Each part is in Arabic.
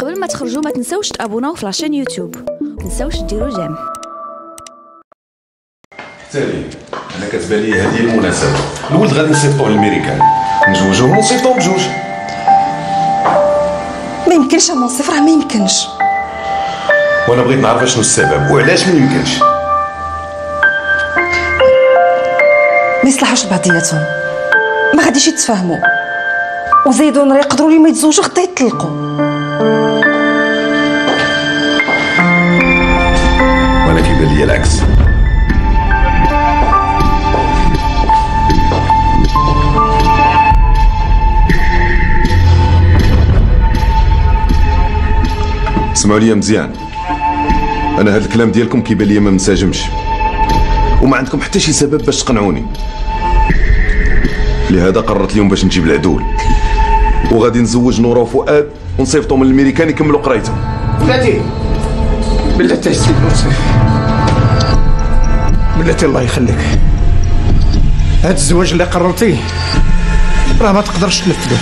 قبل ما تخرجوا ما تنسوش تابوناو في la chaîne يوتيوب. ما تنسوش ديروا j'aime. تالي أنا كتبان لي هذه المناسبة. الولد غادي نصيفطوه للميريكان نجوجوه ونصيفطوه بجوج؟ ما يمكنش منصف راه ما يمكنش. وأنا بغيت نعرف شنو السبب وعلاش ما يمكنش. ما يصلحوش بعضياتهم. ما غاديش يتفاهموا. وزيدون راه يقدروا لي ما يتزوجوا غدا يطلقوا اسمعوا لي مزيان. أنا هذا الكلام ديالكم كيبان لي ما منسجمش. وما عندكم حتى شي سبب باش تقنعوني. لهذا قررت اليوم باش نجيب العدول. وغادي نزوج نورا وفؤاد ونصيفطهم للميريكان يكملوا قرايتهم. بلاتي بلاتي منصف بلاتي الله يخليك. هاد الزواج اللي قررتيه راه ما تقدرش تنفذه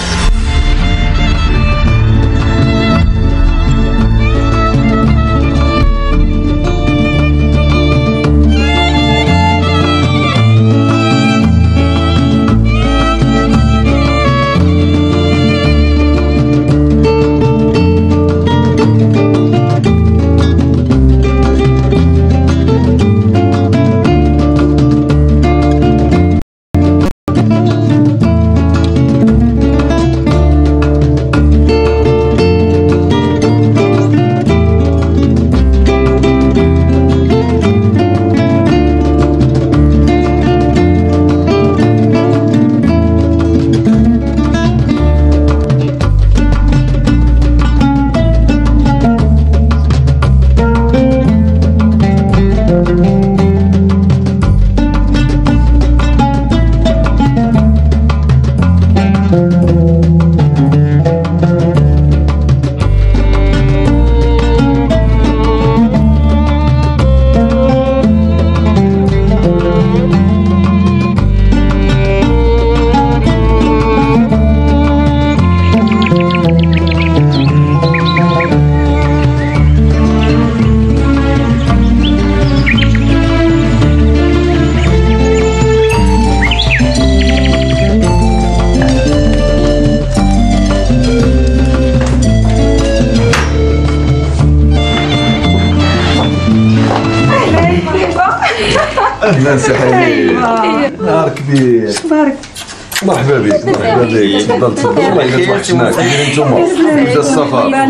مرحبا بك مرحبا بك تفضل تفضل والله الا توحشناك كيفين نتوما بدا السفر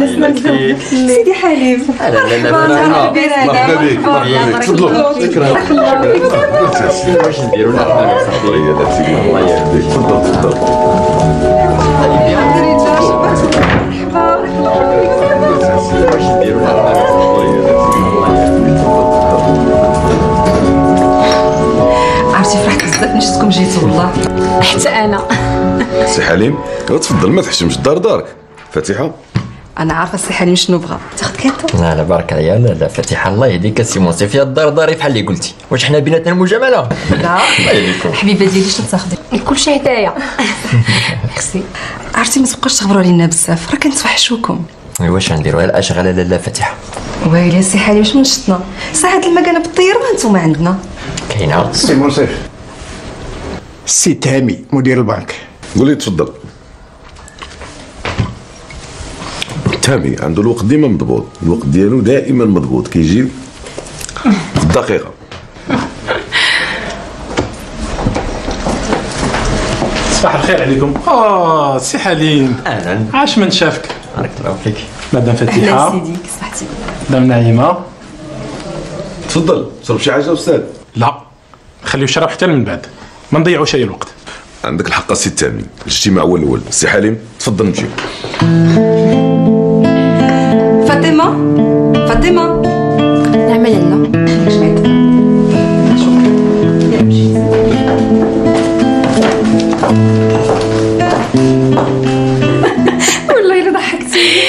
سيدي حليم مرحبا بك مرحبا بك تفضلوا شكرا واش نديروا الله يهديك الله يهديك تفضل تفضل بزاف شفتكم جيتوا والله. حتى أنا. تفضل سي حليم تفضل ما تحشمش الدار دارك. فاتحة. أنا عارفة السي حليم شنو بغا. تاخذ كاتو. لا لا بارك عليا. لا لا فاتحة. الله يهديك السي منصف يا الدار داري بحال اللي قلتي. واش حنا بيناتنا المجاملة؟ لا. حبيبة ديالي شنو تاخذي كلشي هدايا ميرسي. عرفتي ما تبقاش تخبروا علينا بزاف. راه كنتوحشوكم واش نديروا الأشغال. لا لا فاتحة. ويلي السي حليم شنو شتنا؟ ساعات المكانه بالطياره وأنتم عندنا. كاينة. سي منصف السي تامي مدير البنك قول لي تفضل. تامي عنده الوقت ديما مضبوط. الوقت ديالو دائما مضبوط. كيجي في الدقيقه صباح الخير عليكم. آه سي حليم. أهلا. عاش من شافك. بارك الله فيك. مدام أهلا فتيحه سيدي صحتي مدام نعيمة. تفضل. شرب شي حاجة أستاذ؟ لا. خليو الشراب حتى من بعد. ما نضيعوش اي الوقت. عندك الحق السي التامي الاجتماع هو الأول. سي حليم تفضل نمشيو فاطمة؟ فاطمة؟ نعمل لنا. والله إلا ضحكتي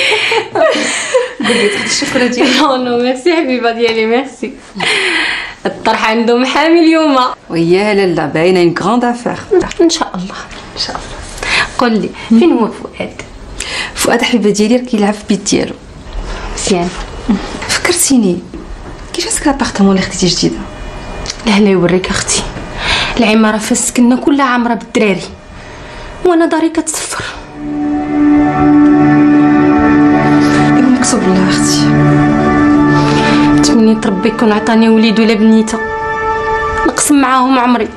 قولي تاخذي الشوكولا ديالي non non merci حبيبه ديالي ميرسي الطرح عندهم حامي اليوم ويا لالا باينة une grande affaire إن شاء الله. إن شاء الله. قول لي فين هو فؤاد فؤاد حبيبة ديالي راه كيلعب في البيت ديالو. مزيان. فكرتيني كيفاش هاد l'appartement اللي خديتي جديدة؟ لا يوريك أختي. العمارة فين سكننا كلها عامرة بالدراري. وأنا داري كتصفر. مكتوب الله أختي. تمنيت ربي يكون عطاني وليد ولا بنيته. نقسم معاهم عمري.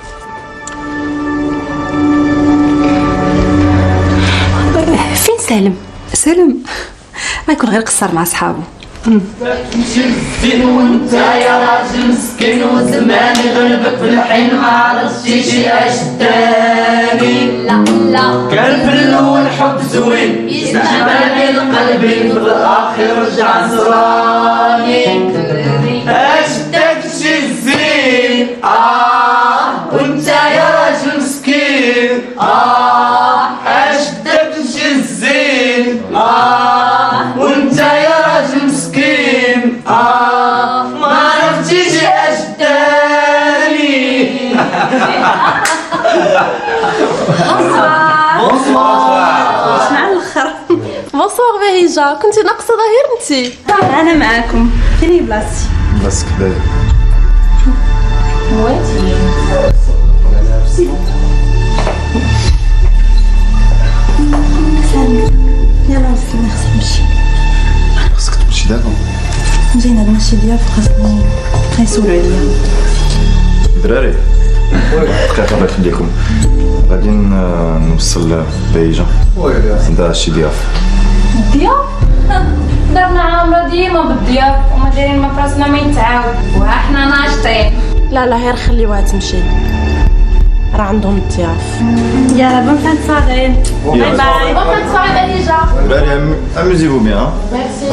فين سالم؟ سالم. ما يكون غير قصر مع صحابه وانت يا راجل مسكين وزمان يغلبك في الحين ما شي تاني لا لا كان في الأول حب زوين يجمع بين قلبي في الآخر رجع شي آه وانت يا راجل مسكين. آه اش داك شي زين آه وانت يا راجل مسكين. آه ما عرفتيش اش داري بونسوار. بهيجة كنتي ناقصة ظهير أنتي؟ أنا معاكم. فين بلاصتي؟ بس كده هاد الماتشي ديال خاصني غيسولوا عليا دراري دقيقة الله يخليكم غادي نوصل بهيجة عندها شي ضياف ضياف دارنا عامره ديما بالضياف وما دايرين ما فراسنا ما يتعاود وها حنا ناشطين لا لا غير خليوها تمشي راه عندهم الضياف. يلا bon vent صاغين bye bye. bon vent بهيجة دراري amusez-vous bien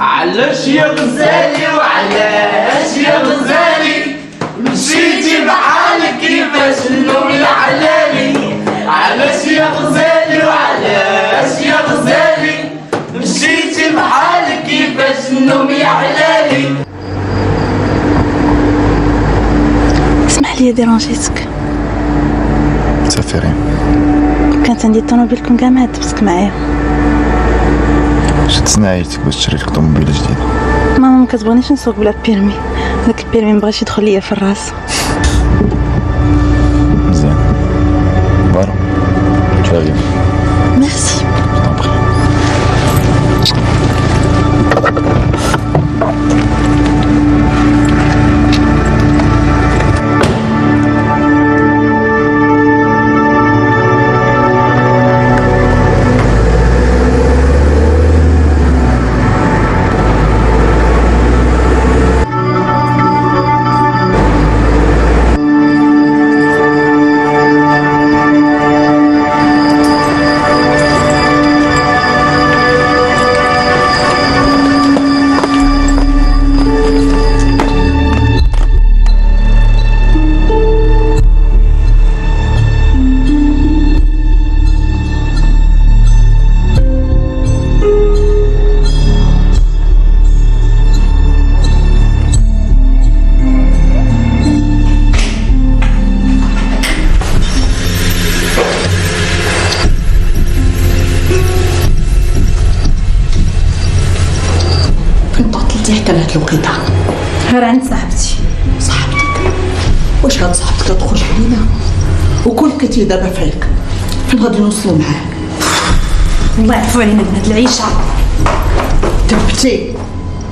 علاش يا غزالي وعلاش يا غزالي؟ مشيتي بحالك كيفاش النوم يا حلالي علاش يا غزالي وعلاش يا غزالي؟ مشيتي بحالك كيفاش النوم يا حلالي لي ديرونجيتك ريم كانت عندي الطوموبيل كون كاع ما هدبتك معايا شت سنايتك باش تشري لك طوموبيله جديده ماما ما كتبغينيش نسوق بلا بيرمي داك البيرمي مبغاش يدخل ليا في الراس مزيان بارو شغالين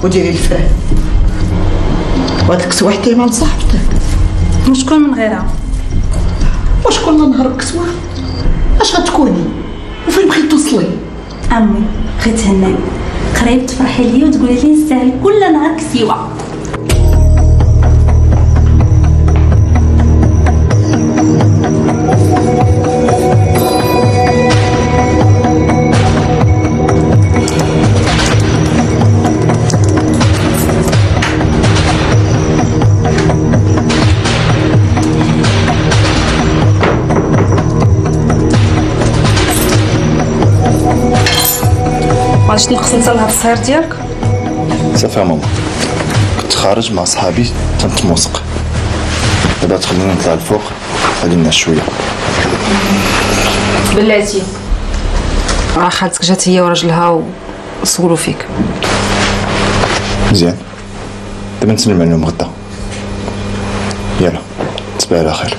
وديري الفران وهاديك سوحتي مع صاحبتك. وشكون من غيرها. وشكون اللي نهار كسوه اش غتكوني؟ وفين بغيتي توصلي؟ أمي بغيت تهناني قريب تفرحي ليا وتقولي لي نستاهل كل نهار كسيوه معليش نقص نصلها في الصهر ديالك؟ صافي ماما كنت خارج مع صحابي تنتموسق دابا تخلينا نطلع الفوق غادي نعس شوية. بلاتي. راه خالتك جات هي وراجلها و... صولوا فيك. مزيان. دابا نتسلم عليهم غدا. يلا تصبح على خير.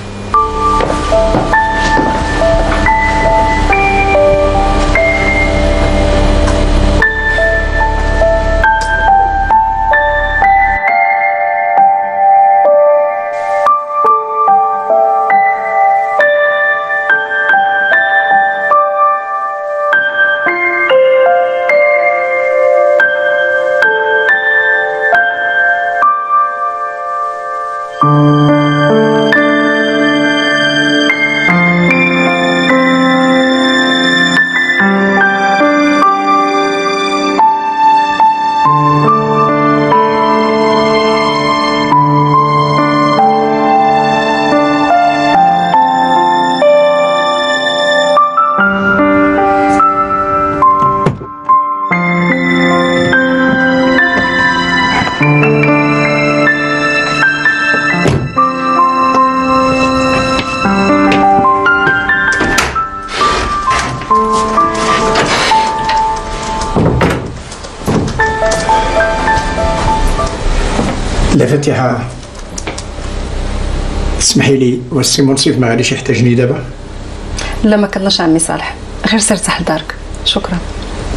والسي منصف غاديش يحتاجني دابا. لا ما كناش عمي صالح غير سير ارتاح لدارك. شكرا.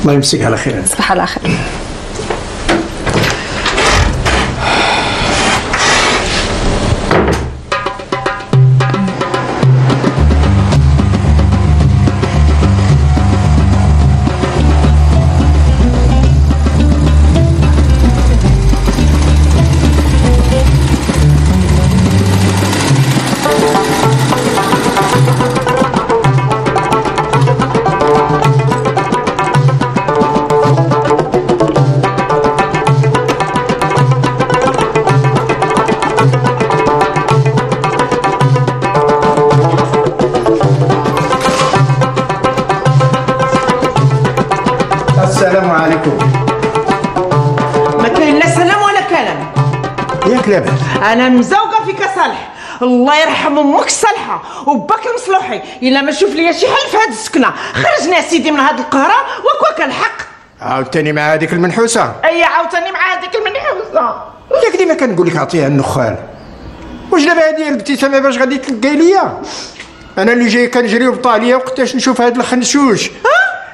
الله يمسك على خير. صباح على خير. أمك صالحة وباك المصلوحي إلا ما شوف ليا شي حل في هاد السكنة. خرجنا سيدي من هاد القهره وكواك الحق عاوتاني مع هذيك المنحوسة. أي عاوتاني مع هذيك المنحوسة. ياك ديما كنقول لك عطيها النخال. واش دابا هادي الابتسامة باش غادي تلقاي ليا؟ أنا اللي جاي كنجري وبطا عليا وقتاش نشوف هاد الخنشوش.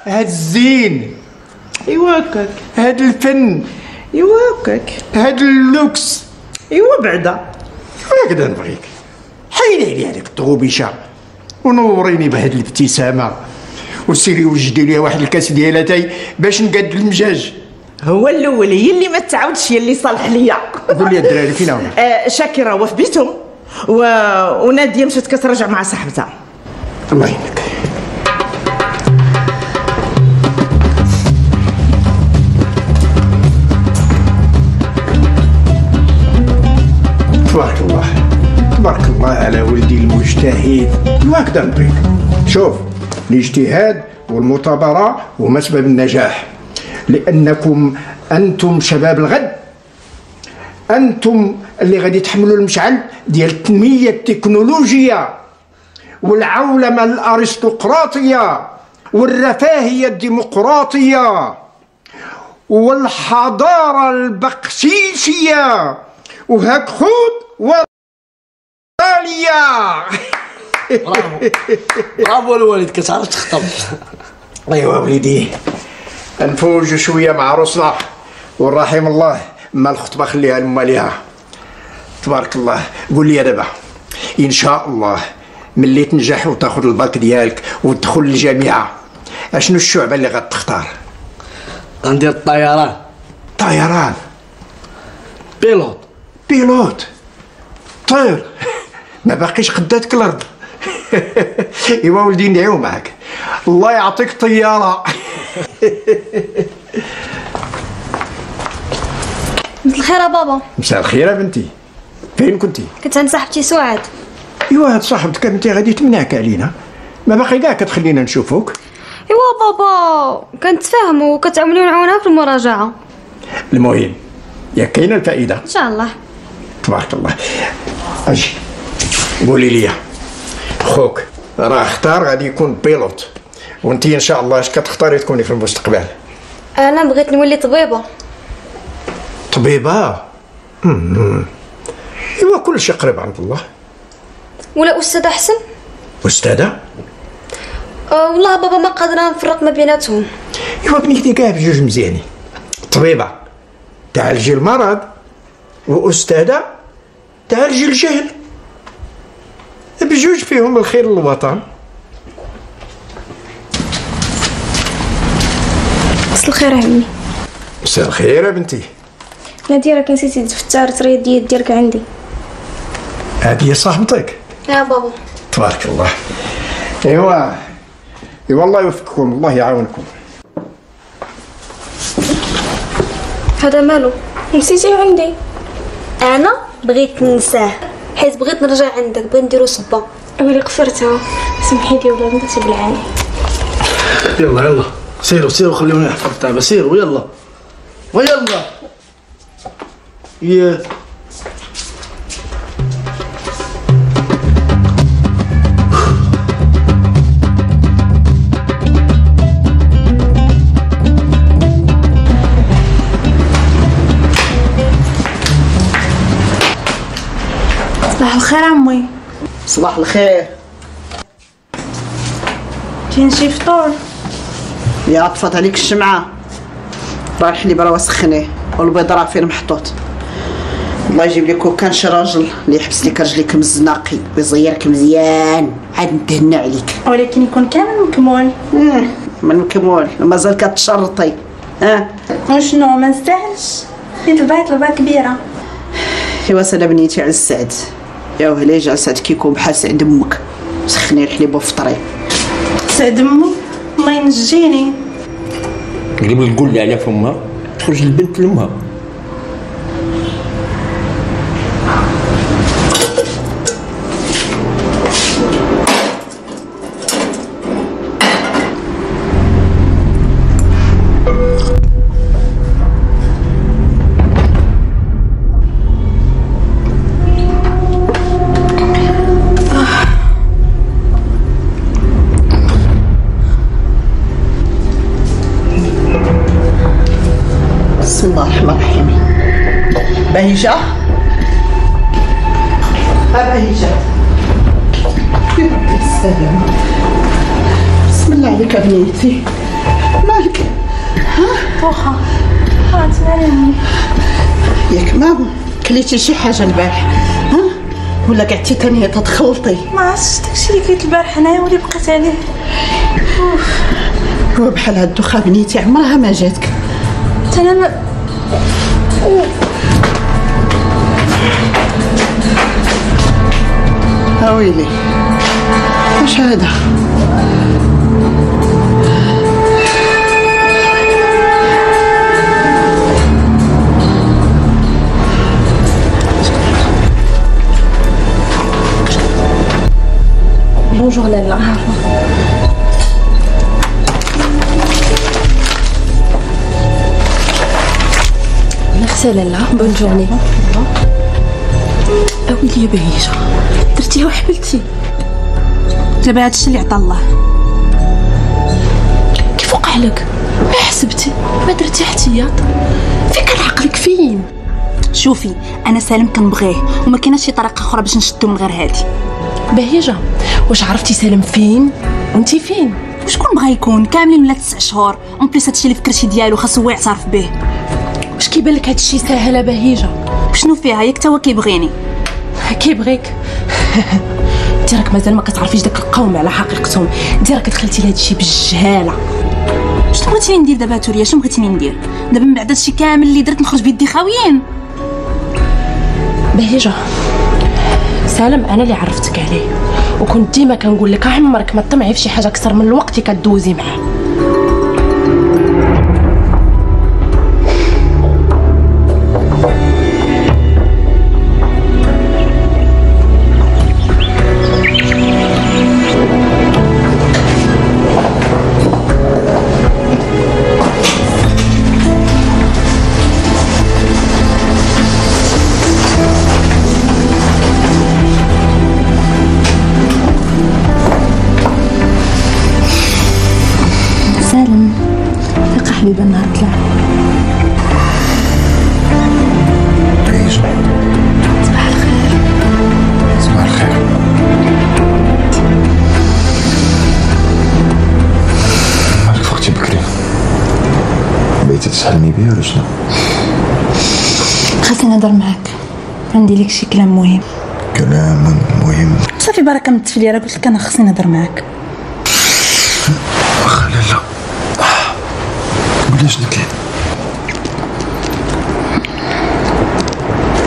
هاد الزين. إيوا هكاك. هاد الفن. إيوا هكاك. هاد اللوكس. إيوا بعدا. هكذا نبغيك. حيدي لي هذيك الطغوبيشة. ونوريني بهاد الابتسامة. وسيري وجدي لي واحد الكاس ديال أتاي باش نقاد المجاج. هو الأول هي اللي ما تعاودش هي اللي صالح ليا. قول لي الدراري فين هما؟ آه شاكرة هو في بيتهم. و... ونادية مشات كتراجع مع صاحبتها. الله يعينك وهكذا نبغيك شوف الاجتهاد والمثابرة هما سبب النجاح. لأنكم أنتم شباب الغد. أنتم اللي غادي تحملوا المشعل ديال التنمية التكنولوجية والعولمة الأرستقراطية والرفاهية الديمقراطية والحضارة البقشيشية وهاك خود ورالية برافو. الوالد كتعرف تخطب. ايوا وليدي. نفوجوا شوية مع عروسنا والرحم الله ما الخطبة خليها لماليها تبارك الله. قول لي دابا إن شاء الله ملي تنجح وتاخذ الباك ديالك وتدخل الجامعة أشنو الشعبة اللي غتختار؟ غندير الطيران طيران. بيلوت. بيلوت. طير. ما باقيش قداتك الأرض ايوا ولدي ندعيو معاك. الله يعطيك طيارة. مساء الخير يا بابا. مساء الخير يا بنتي. فين كنتي؟ كنت عند صاحبتي سعاد ايوا هاد صاحبتك أنت غادي تمنعك علينا. ما باقي كاع كتخلينا نشوفوك. ايوا بابا كنتفاهموا وكتعاونوا نعاونها في المراجعة. المهم يا كاينة الفائدة. إن شاء الله. تبارك الله. أجي. قولي لي. خوك. راه اختار غادي يكون بيلوت. وانت إن شاء الله اش كتختاري تكوني في المستقبل؟ أنا بغيت نولي طبيبة. طبيبة. إيوا كل شيء قريب عند الله. ولا أستاذ أحسن؟ أستاذة؟ أه والله بابا ما قادرة نفرق ما بيناتهم. إيوا بنيتي كاع بجوج مزيانين. طبيبة تعالجي المرض. وأستاذة تعالجي الجهل. بجوج فيهم الخير للوطن. مساء الخير عمي مساء الخير يا بنتي. نادية راك نسيتي دفتر الرياضيات ديالك عندي. هذه هي صاحبتك. يا بابا. تبارك الله. إيوا إيوا الله يوفقكم الله يعاونكم. هذا مالو نسيتيه عندي. أنا بغيت ننساه. حيت بغيت نرجع عندك بغيت نديرو صبا. ويلي قصرتها سمحي لي ولا بنتي بالعاني يلا يلا. سيروا سيروا خليوني نحفظ التعبة. سيروا يلا. ويلا. يا الخير عمي. صباح الخير. كاين شي فطور؟ يا طفت عليك الشمعة. رايح لي برا وسخنيه والبيض راه فين محطوط. الله يجيب لك كان شي راجل اللي يحبس لك رجليك مزناقي ويزيرك مزيان. عاد نتهنى عليك. ولكن يكون كامل مكمول. من مكمول. مازال كتشرطي. ها؟ وشنو؟ ما نستاهلش. البيت طلبه كبيرة. ايوا سلام بنيتي على السعد. يا وهلي جالسات كيكون بحال سعد أمك. سخني الحليب وفطري. سعد امي الله ينجيني. قريب القلة على فمها تخرج البنت لامها ها بهيجة يا ربي السلام. بسم الله عليك يا بنيتي. مالك؟ ها؟ واخا خلاص مالي ياك ما كليتي شي حاجة البارح ها؟ ولا قعدتي تانية تتخلطي ما عرفتش داكشي اللي كيت البارح هنايا واللي بقيت عليه. هو بحال هاد الدوخة بنيتي عمرها ما جاتك. أنا ما ها ويلي واش هذا بونجور لالا ميرسي لالا bonne journée اويلي يا بهيجه درتيها وحبلتي دابا هادشي اللي عطا الله. كيف وقع لك؟ ما حسبتي؟ ما درتي احتياط فين كان عقلك فين؟ شوفي أنا سالم كنبغيه وما كايناش شي طريقة أخرى باش نشدو من غير هادي. بهيجة. واش عرفتي سالم فين؟ وانتي فين؟ وشكون بغا يكون؟ كاملين ولا تسع شهور؟ en plus هادشي اللي فكرتي ديالو خاصو هو يعترف به. واش كيبان لك هادشي ساهل بهيجة؟ وشنو فيها؟ ياك تا هو كيبغيني. كيبغيك. راك مازال ما كتعرفيش داك القوم على حقيقتهم. انت راك دخلتي لهادشي بالجهالة. شنو بغيتيني ندير دابا توريا شنو بغيتيني ندير؟ دابا من بعد هادشي كامل اللي درت نخرج بيدي خاويين. بهيجة. سالم أنا اللي عرفتك عليه. وكنت ديما كنقول لك عمرك ما طمعي في شي حاجة أكثر من الوقت اللي كدوزي معاه. بغيتي تسحلني بيه ولا شنو؟ خاصني نهضر معاك. عندي لك شي كلام مهم. كلام مهم؟ صافي بركه من التفليه راه قلت لك أنا خصني نهضر معاك. واخا لالا قولي شنو كاين؟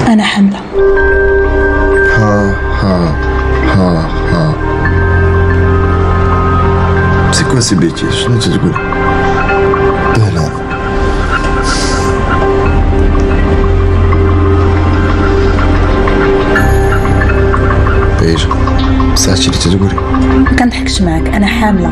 أنا حاملة. ها ها ها ها. سي كوا سي بيتي شنو تتقول بيج ساعتي اللي تتقولي ما كنضحكش معاك أنا حاملة.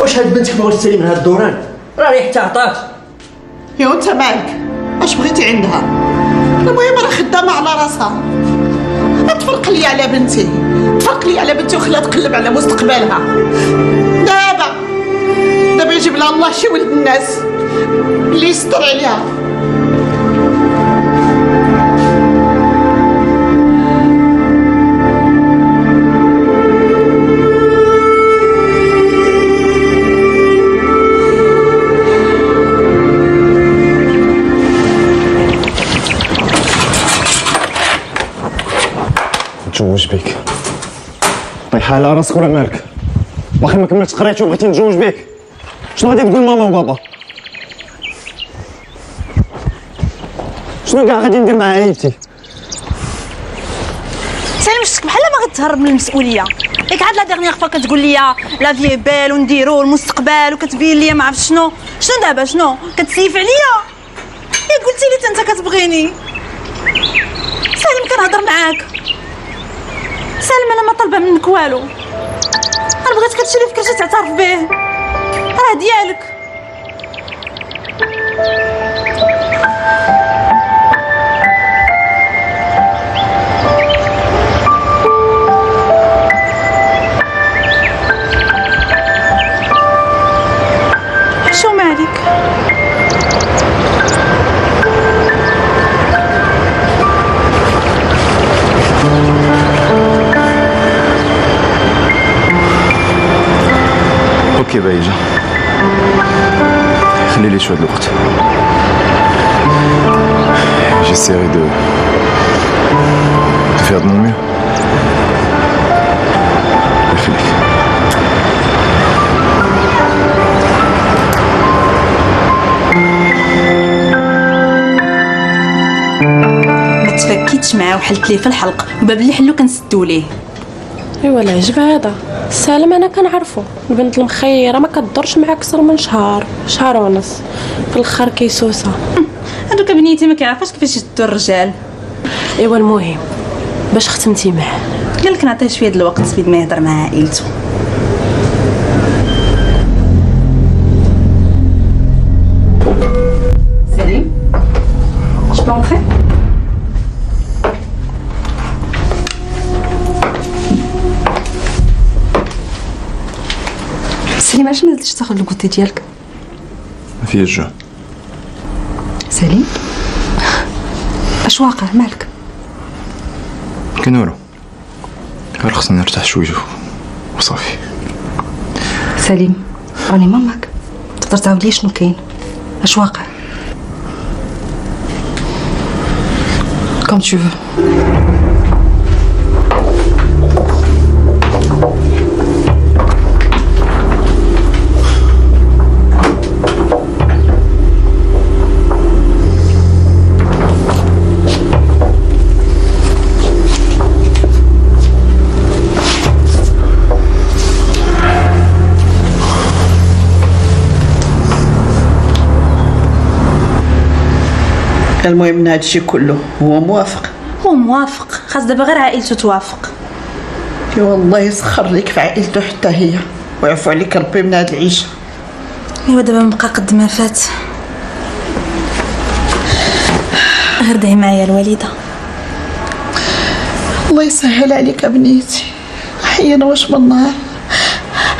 واش هاد بنتك ما بغاتش تسالي من هاد الدوران؟ راه ريح حتى عطات يا وانت مالك؟ بغيتي عندها. المهم راه خدامة على راسها. تفرق لي على بنتي. تفرق لي على بنتي وخليها تقلب على مستقبلها. دابا دابا يجيب لها الله شي ولد الناس. اللي يستر عليها. طيحة على راسك ولا مالك. واخا ما كملتش قريتي وبغيتي نتزوج بك شنو غادي تقول ماما وبابا؟ شنو كاع غادي ندير مع عائلتي؟ سالم شتك بحال ما غتهرب من المسؤولية. ياك عاد la dernière fois كتقول لي la vie est belle ونديرو المستقبل وكتبين لي ما عرفت شنو. شنو دابا شنو؟ كتسيف عليا؟ يا قلتي لي انت كتبغيني. سالم كنهضر معاك. أنا ما طالبه منك والو. أنا بغيتك هادشي اللي فكرتي تعترف به. راه ديالك. OK بهيجة خلي لي شوية الوقت. j'essaierai de faire de mon mieux. يخليك تفكيتش معاه وحلت ليه في الحلق وباب اللي حلو كنسدو ليه. إيوا العجب هذا. سالم أنا كنعرفو. البنت المخيرة ما كدورش معاه أكثر من شهر. شهر ونص. في الأخر كيسوسها هذوك بنيتي ما كيعرفوش كيفاش يشدوا الرجال. أيوا المهم باش ختمتي معاه. قال لك نعطيه شوية د الوقت بيد ما يهضر مع عائلته. تاخذ ال goûter ديالك؟ ما الجو سليم اش واقع مالك؟ كاين والو غير خصني نرتاح شوية وصافي. سليم راني ماماك. تقدر تعاود لي شنو كاين؟ اش واقع؟ comme tu veux. المهم من هادشي كله هو موافق. هو موافق. خاص دابا غير عائلته توافق. يا والله يسخر لك في عائلته حتى هي. ويعفو عليك ربي من هاد العيشة. أيوا دابا مبقى قد ما فات. غير دعي معايا الوالدة. الله يسهل عليك بنيتي. حينا واش من نهار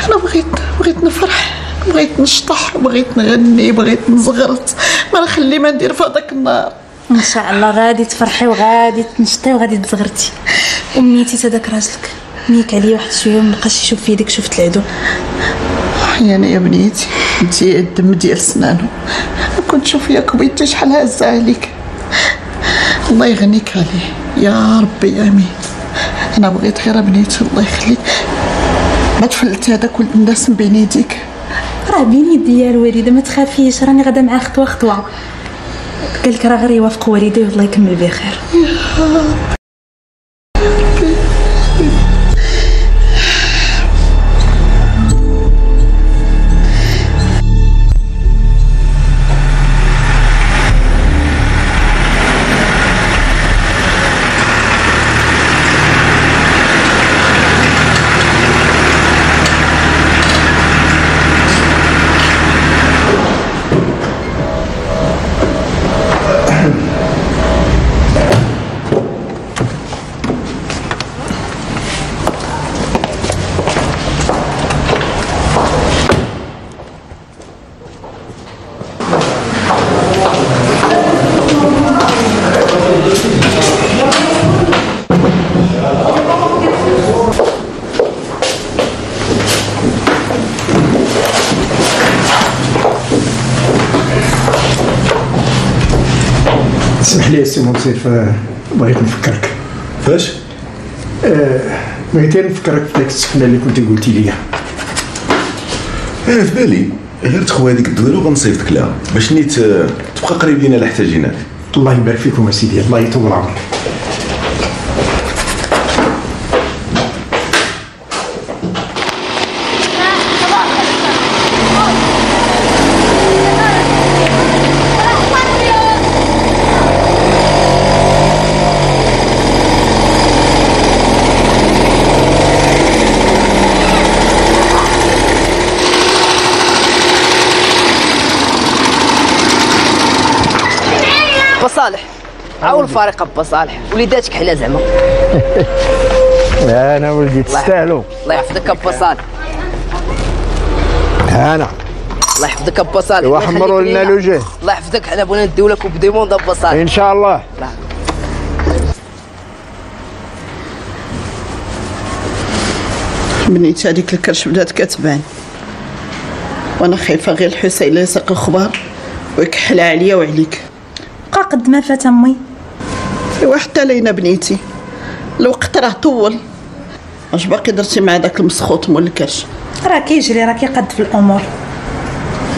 أنا بغيت بغيت نفرح بغيت نشطح بغيت نغني بغيت نزغرت ما نخلي ما ندير في هذاك النهار. إن شاء الله غادي تفرحي وغادي تنشطي وغادي تزغرتي. ومنيتي تا داك راجلك ميك عليا واحد شوية ومبقاش يشوف في يدك شفت العدو يعني يا بنيتي انت الدم ديال سنانو. كنت شوف يا كبيتي شحال هازه عليك. الله يغنيك عليه. يا ربي امين أنا بغيت غير بنيتي الله يخليك. ما تفلت هذاك الناس من بين يديك. راه بين يديا الوالده ما تخافيش راني غادا معاه خطوه خطوه قال لك راه غير يوافق والديه والله يكمل بخير. سي منصف آه، بغيت نفكرك؟ فاش؟ آه، بغيت نفكرك في ديك السخنه اللي كنتي قلتي لي آه في بالي. غير تخوي هذيك الدويرة وغنصيفطك لها. باش نيت آه، تبقى قريب لينا لا احتاجيناك الله يبارك فيكم يا سيدي. الله يطول عمرك با صالح فارقه با صالح. وليداتك حلا زعما. أنا ولدي تستاهلوا. الله يحفظك با صالح. أنا. الله يحفظك با صالح. إيوا الله حمروا يخليك لنا. الوجه. الله يحفظك. حنا بغينا نديو لك coupe du monde با صالح. إن شاء الله. بنيتي هذيك الكرش بدات كتبان. وأنا خايفة غير الحسين لا يسق الخبار ويكحل عليا وعليك. بقى قد ما فات أمي. ايوا حتى لينا بنيتي. الوقت راه طول. اش باقي درتي مع داك المسخوط مول الكرش راه كيجري راه كيقد في الأمور.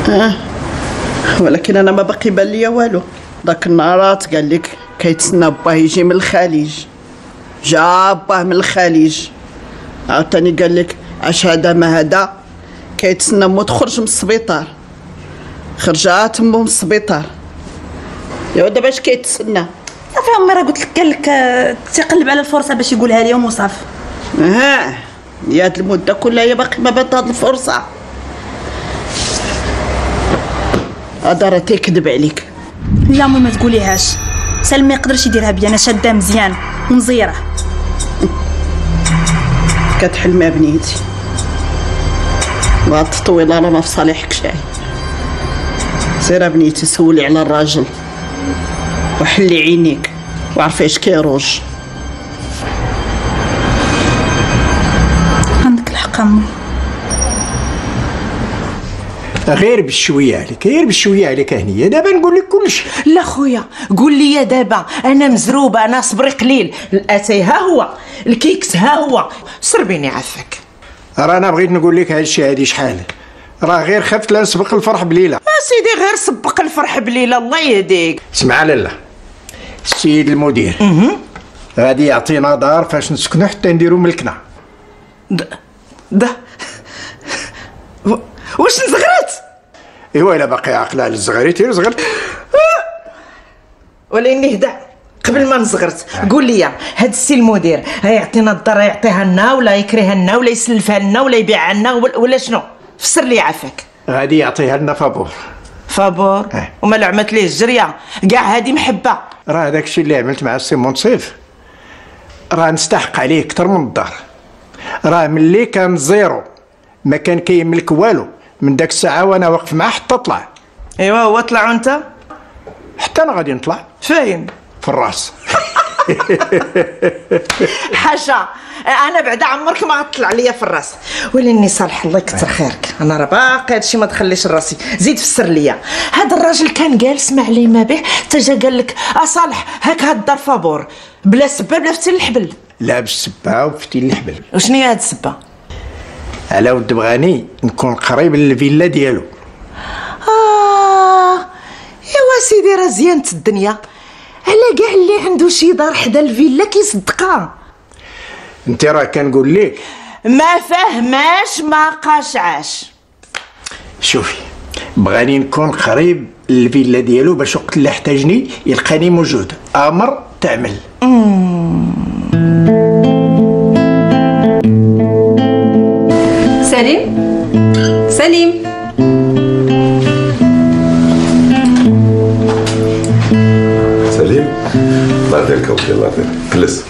آه. ولكن أنا ما باقي بان ليا والو. داك النهارات قال لك كيتسنى باه يجي من الخليج. جا باه من الخليج. عاوتاني قال لك اش هذا ما هذا؟ كيتسنى مو تخرج من السبيطار. خرجات مو من السبيطار. يا دابا اش كيتسنى؟ صافي امي راه قلت لك قال لك آه، تيقلب على الفرصة باش يقولها اليوم وصافي آه يا هاد المده كلها هي باقي ما بات هاد الفرصة. هذا راه تيكذب عليك. لا امي ما تقوليهاش. سلمى ما يقدرش يديرها بيا أنا شادة مزيان ومزيره كتحلمي يا بنيتي. وهاد التطويل راه ما في صالحك شي. سير بنيتي سولي على الراجل. وحلي عينيك وعرفي اش كيروج عندك الحق امي غير بالشوية عليك غير بالشوية عليك هنيه دابا نقول لك كلشي لا خويا قول لي دابا أنا مزروبة أنا صبري قليل. الاتاي ها هو الكيكس ها هو. سربيني عافاك راه أنا بغيت نقول لك هاد الشيء هادي شحال. راه غير خفت لا نسبق الفرح بليلة. يا سيدي غير سبق الفرح بليلة الله يهديك. اسمع لالا السيد المدير. غادي يعطينا دار فاش نسكنوا حتى نديروا ملكنا. ده و- واش نزغرت ايوا إلا باقي عاقله على الزغاريت غير زغرت ولاني هدا قبل ما نزغرت قول لي هاد السي المدير هيعطينا الدار يعطيها لنا ولا يكريها لنا ولا يسلفها لنا ولا يبيعها لنا ولا ولا شنو؟ فسر لي عافاك. غادي يعطيها لنا فابور. فابور؟ وما لعمت ليه الجرية؟ كاع هادي محبة. راه داك الشيء اللي عملت مع السي منصيف راه نستحق عليه أكثر من الدار. راه ملي كان zéro ما كان كيملك والو. من داك الساعة وأنا واقف معاه حتى طلع. إيوا هو طلع وأنت؟ حتى أنا غادي نطلع. فين؟ في الراس. حاجة. أنا بعدا عمرك ما غتطلع ليا في الرأس. ولاني صالح الله يكثر خيرك. أنا راه باقي هادشي ما دخليش راسي. زيد فسر ليا. هذا الراجل كان جالس مع لي ما به حتى جا قال لك آه صالح هاك هاد الدار فابور. بلا سبة بلا فتيل الحبل. لا بالسبه وفتيل الحبل. وشنو هي هاد السبة؟ على ود بغاني نكون قريب للفيلا ديالو. آه. ايوا سيدي راه زينت الدنيا. على كاع اللي عنده شي دار حدا الفيلا كيصدقها. أنت راه كنقول لك. ما فهماش ما قاشعاش. شوفي بغاني نكون قريب للفيلا ديالو باش وقت اللي احتاجني يلقاني موجود. أمر تعمل. سليم سليم؟ سليم. الله يديرك اولي الله يديرك جلس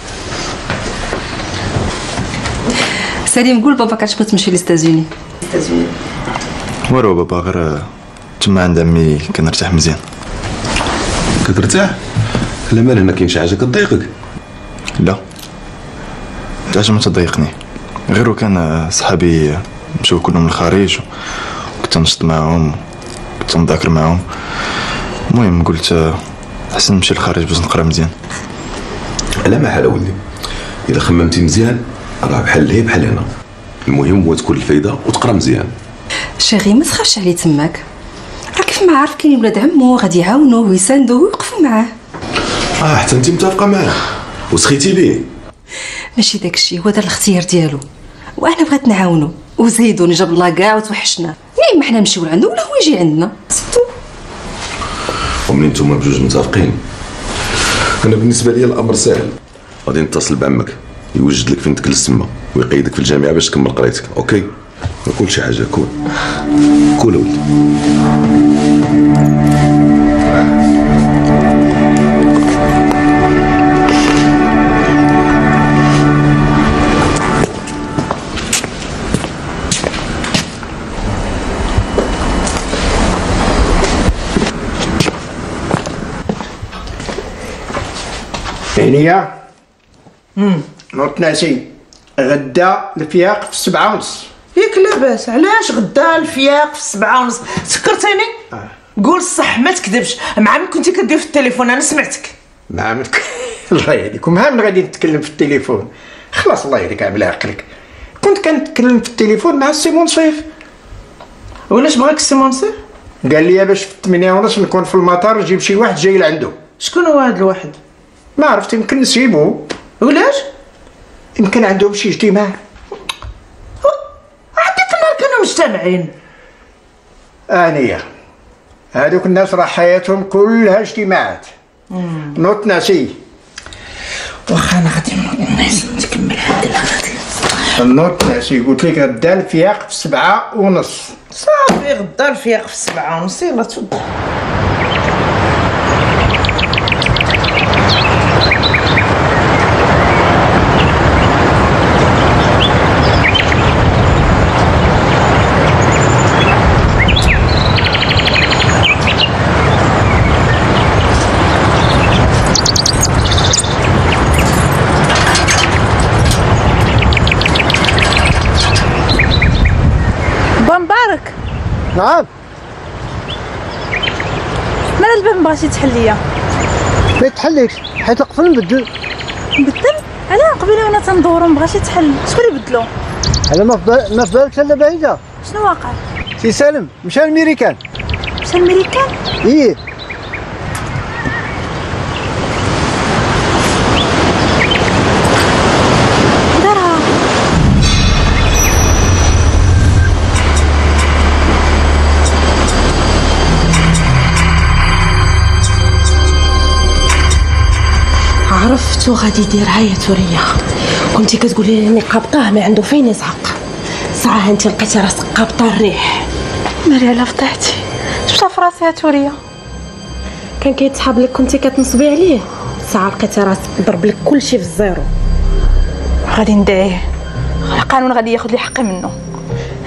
سليم قول بابا كتبغي تمشي لستازوني والو بابا غير تما عند عمي كنرتاح مزيان. كترتاح؟ لا مال هنا كاين شي حاجة كتضايقك؟ لا. حتى حاجة ما تضايقني. غير كان صحابي مشاو كلهم للخارج كنت نشط معاهم كنت نذاكر معاهم. المهم قلت أحسن نمشي للخارج باش نقرأ مزيان. على ما حال ولدي إذا خممتي مزيان راه بحال هي بحال هنا. المهم هو تكون الفايدة وتقرأ مزيان. شيخي ما تخافش عليه تماك. راه كيف ما عارف كاين ولاد عمو غادي يعاونوه ويساندوه ويوقفوا معاه. آه حتى انت متفقة معاه. وسخيتي به ماشي داكشي هو دار الاختيار ديالو. وأنا بغيت نعاونو. وزيدوني جاب الله كاع وتوحشنا. منين ما حنا نمشيو لعندو ولا هو يجي عندنا؟ c'est tout ومنين نتوما بجوج متفقين. أنا بالنسبة لي الأمر سهل. غادي نتصل بعمك. يوجد لك فين تجلس تما ويقيدك في الجامعة باش تكمل قرايتك. OK؟ كل شي حاجة كول. كول ولدي هنية نوت ناسي. غدا الفياق في السبعة ونص. ياك لاباس. علاش غدا الفياق في السبعة ونص؟ سكرتيني. قول الصح ما تكذبش. مع من كنتي كدير في التليفون؟ أنا سمعتك. مع من الله يهديك ومع من غادي نتكلم في التليفون. خلاص الله يهديك عامل عقلك. كنت كنتكلم في التليفون مع السي منصيف. ولاش بغاك السي منصيف؟ قال لي باش في 8 ونص نكون في المطار نجيب شي واحد جاي لعندو. شكون هو هذا الواحد؟ ما عرفت يمكن نسيبو. ولاش؟ يمكن عندهم شي اجتماع. عديت النهار كانوا مجتمعين آنية. هذوك الناس راه حياتهم كلها اجتماعات. نوت ناسي. واخا أنا غادي نكمل هاد النوت ناسي. قلت لك غدا الفياق في سبعة ونص. صافي غدا الفياق في السبعة ونص. يلا تفضل با مبارك نعم. مالا الباب ما بغيتي تحل ليا؟ ما يتحليكش حيت القفل نبدل. نبدل؟ علاه قبيلة وأنا تندورو ما بغاش يتحل. شكون اللي بدلو؟ على ما في ما في بالك لا بعيدة. شنو واقع؟ سي سالم مشى الميريكان مشى الميريكان إيه. عرفتو غادي يديرها يا توريا كنتي كتقولي لي قابطاه ما عنده فين يزعق ساعة انت لقيتي راسك قابطة الريح. مالي على فضحتي. شفتها في راسي يا توريا كان كيتحاب لك كنتي كتنصبي عليه. ساعة لقيتي راسك ضرب لك كلشي في ال zéro. غادي ندعيه. القانون غادي ياخذ لي حقي منه.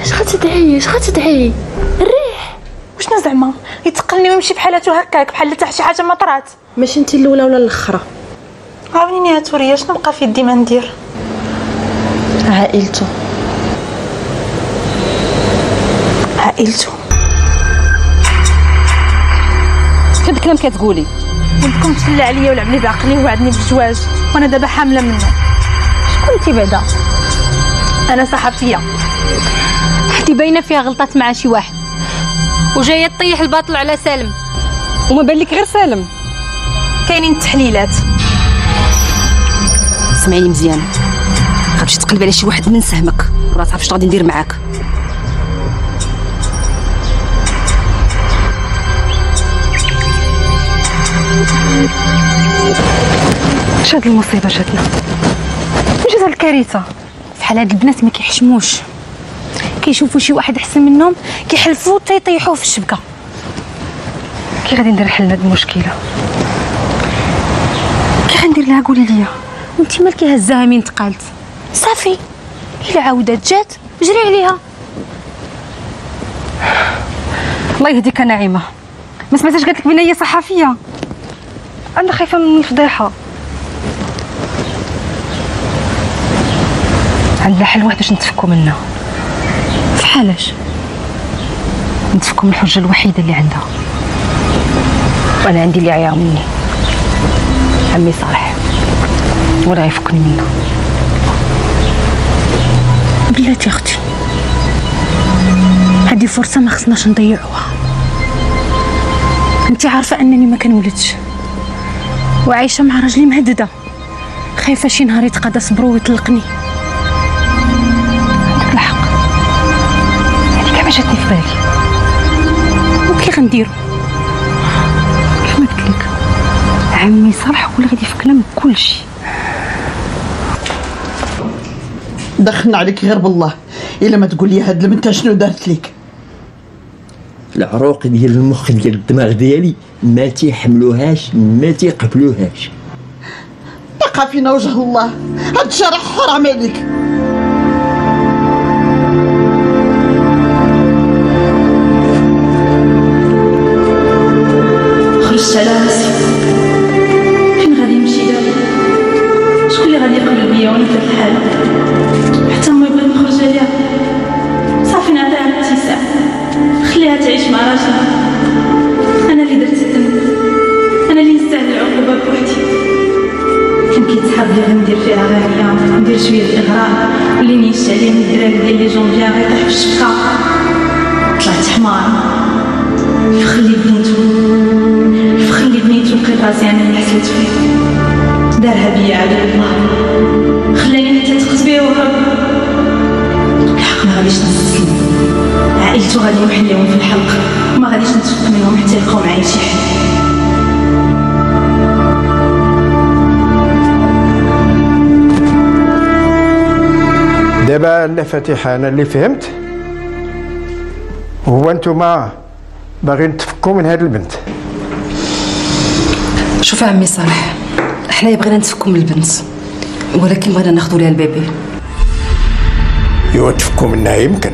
اش غتدعي اش غتدعي الريح! وشنو زعما؟ يتقلني ويمشي بحالاتو هكاك بحال حتى شي حاجة ما طرات ماشي انت الأولى ولا الأخرى. عاونيني يا توريا شنو بقى في يدي ما ندير؟ عائلته. عائلته. شحال الكلام كتقولي؟ ولدكم تفلى عليا ولعب لي بعقلي ووعدني بالزواج وأنا دابا حاملة منه. شكون انت بعدا؟ أنا صحفية. حتي باينة فيها غلطات مع شي واحد. وجاية تطيح الباطل على سالم. وما بان لك غير سالم. كاينين التحليلات سمعيني مزيان. غتمشي تقلب على شي واحد من سهمك ولا تعرف شنو غادي ندير معاك. اش هاد المصيبة جاتنا واش هاد الكارثة؟ فحال هاد البنات ما كيحشموش. كيشوفوا شي واحد أحسن منهم كيحلفوا حتى يطيحوه في الشبكة. كي غادي ندير حل لهاد المشكلة؟ كي غندير لها قولي ليا. وانت مالك هزاها من تقالت. صافي. الا عاودت جات جري عليها. الله يهديك نعيمة. ما سمعتش قالت لك بان هي صحفية. أنا خايفة من الفضيحه عندنا حل واحد باش نتفكوا منها. فحالاش؟ نتفكوا من الحجة الوحيدة اللي عندها. وأنا عندي اللي عيا مني عمي صالح. ولا يفكني. منه بلاتي أختي. هذه فرصة ما خصناش نضيعوها. انت عارفة أنني ما كنولدش. وعايشة مع راجلي مهددة. خايفة شي نهار يتقادى صبرو ويطلقني. الحق. هذيك ما جاتني في بالي؟ وكي غنديرو؟ كيف ما قلت لك. عمي صالح هو اللي غادي يفكنا من كل شيء دخلنا عليك غير بالله. إلا ما تقول لي هاد البنت شنو دارت لك العروق ديال المخ ديال الدماغ ديالي ما تيحملوهاش ما تيقبلوهاش. بقى فينا وجه الله. هاد الشرح حرام عليك. دابا لا فاتحه أنا اللي فهمت. هو انتما باغيين تفكوا من هاد البنت. شوف عمي صالح حنايا بغينا نتفكوا من البنت ولكن بغينا ناخذوا لها البيبي. ايوا تفكوا منها يمكن.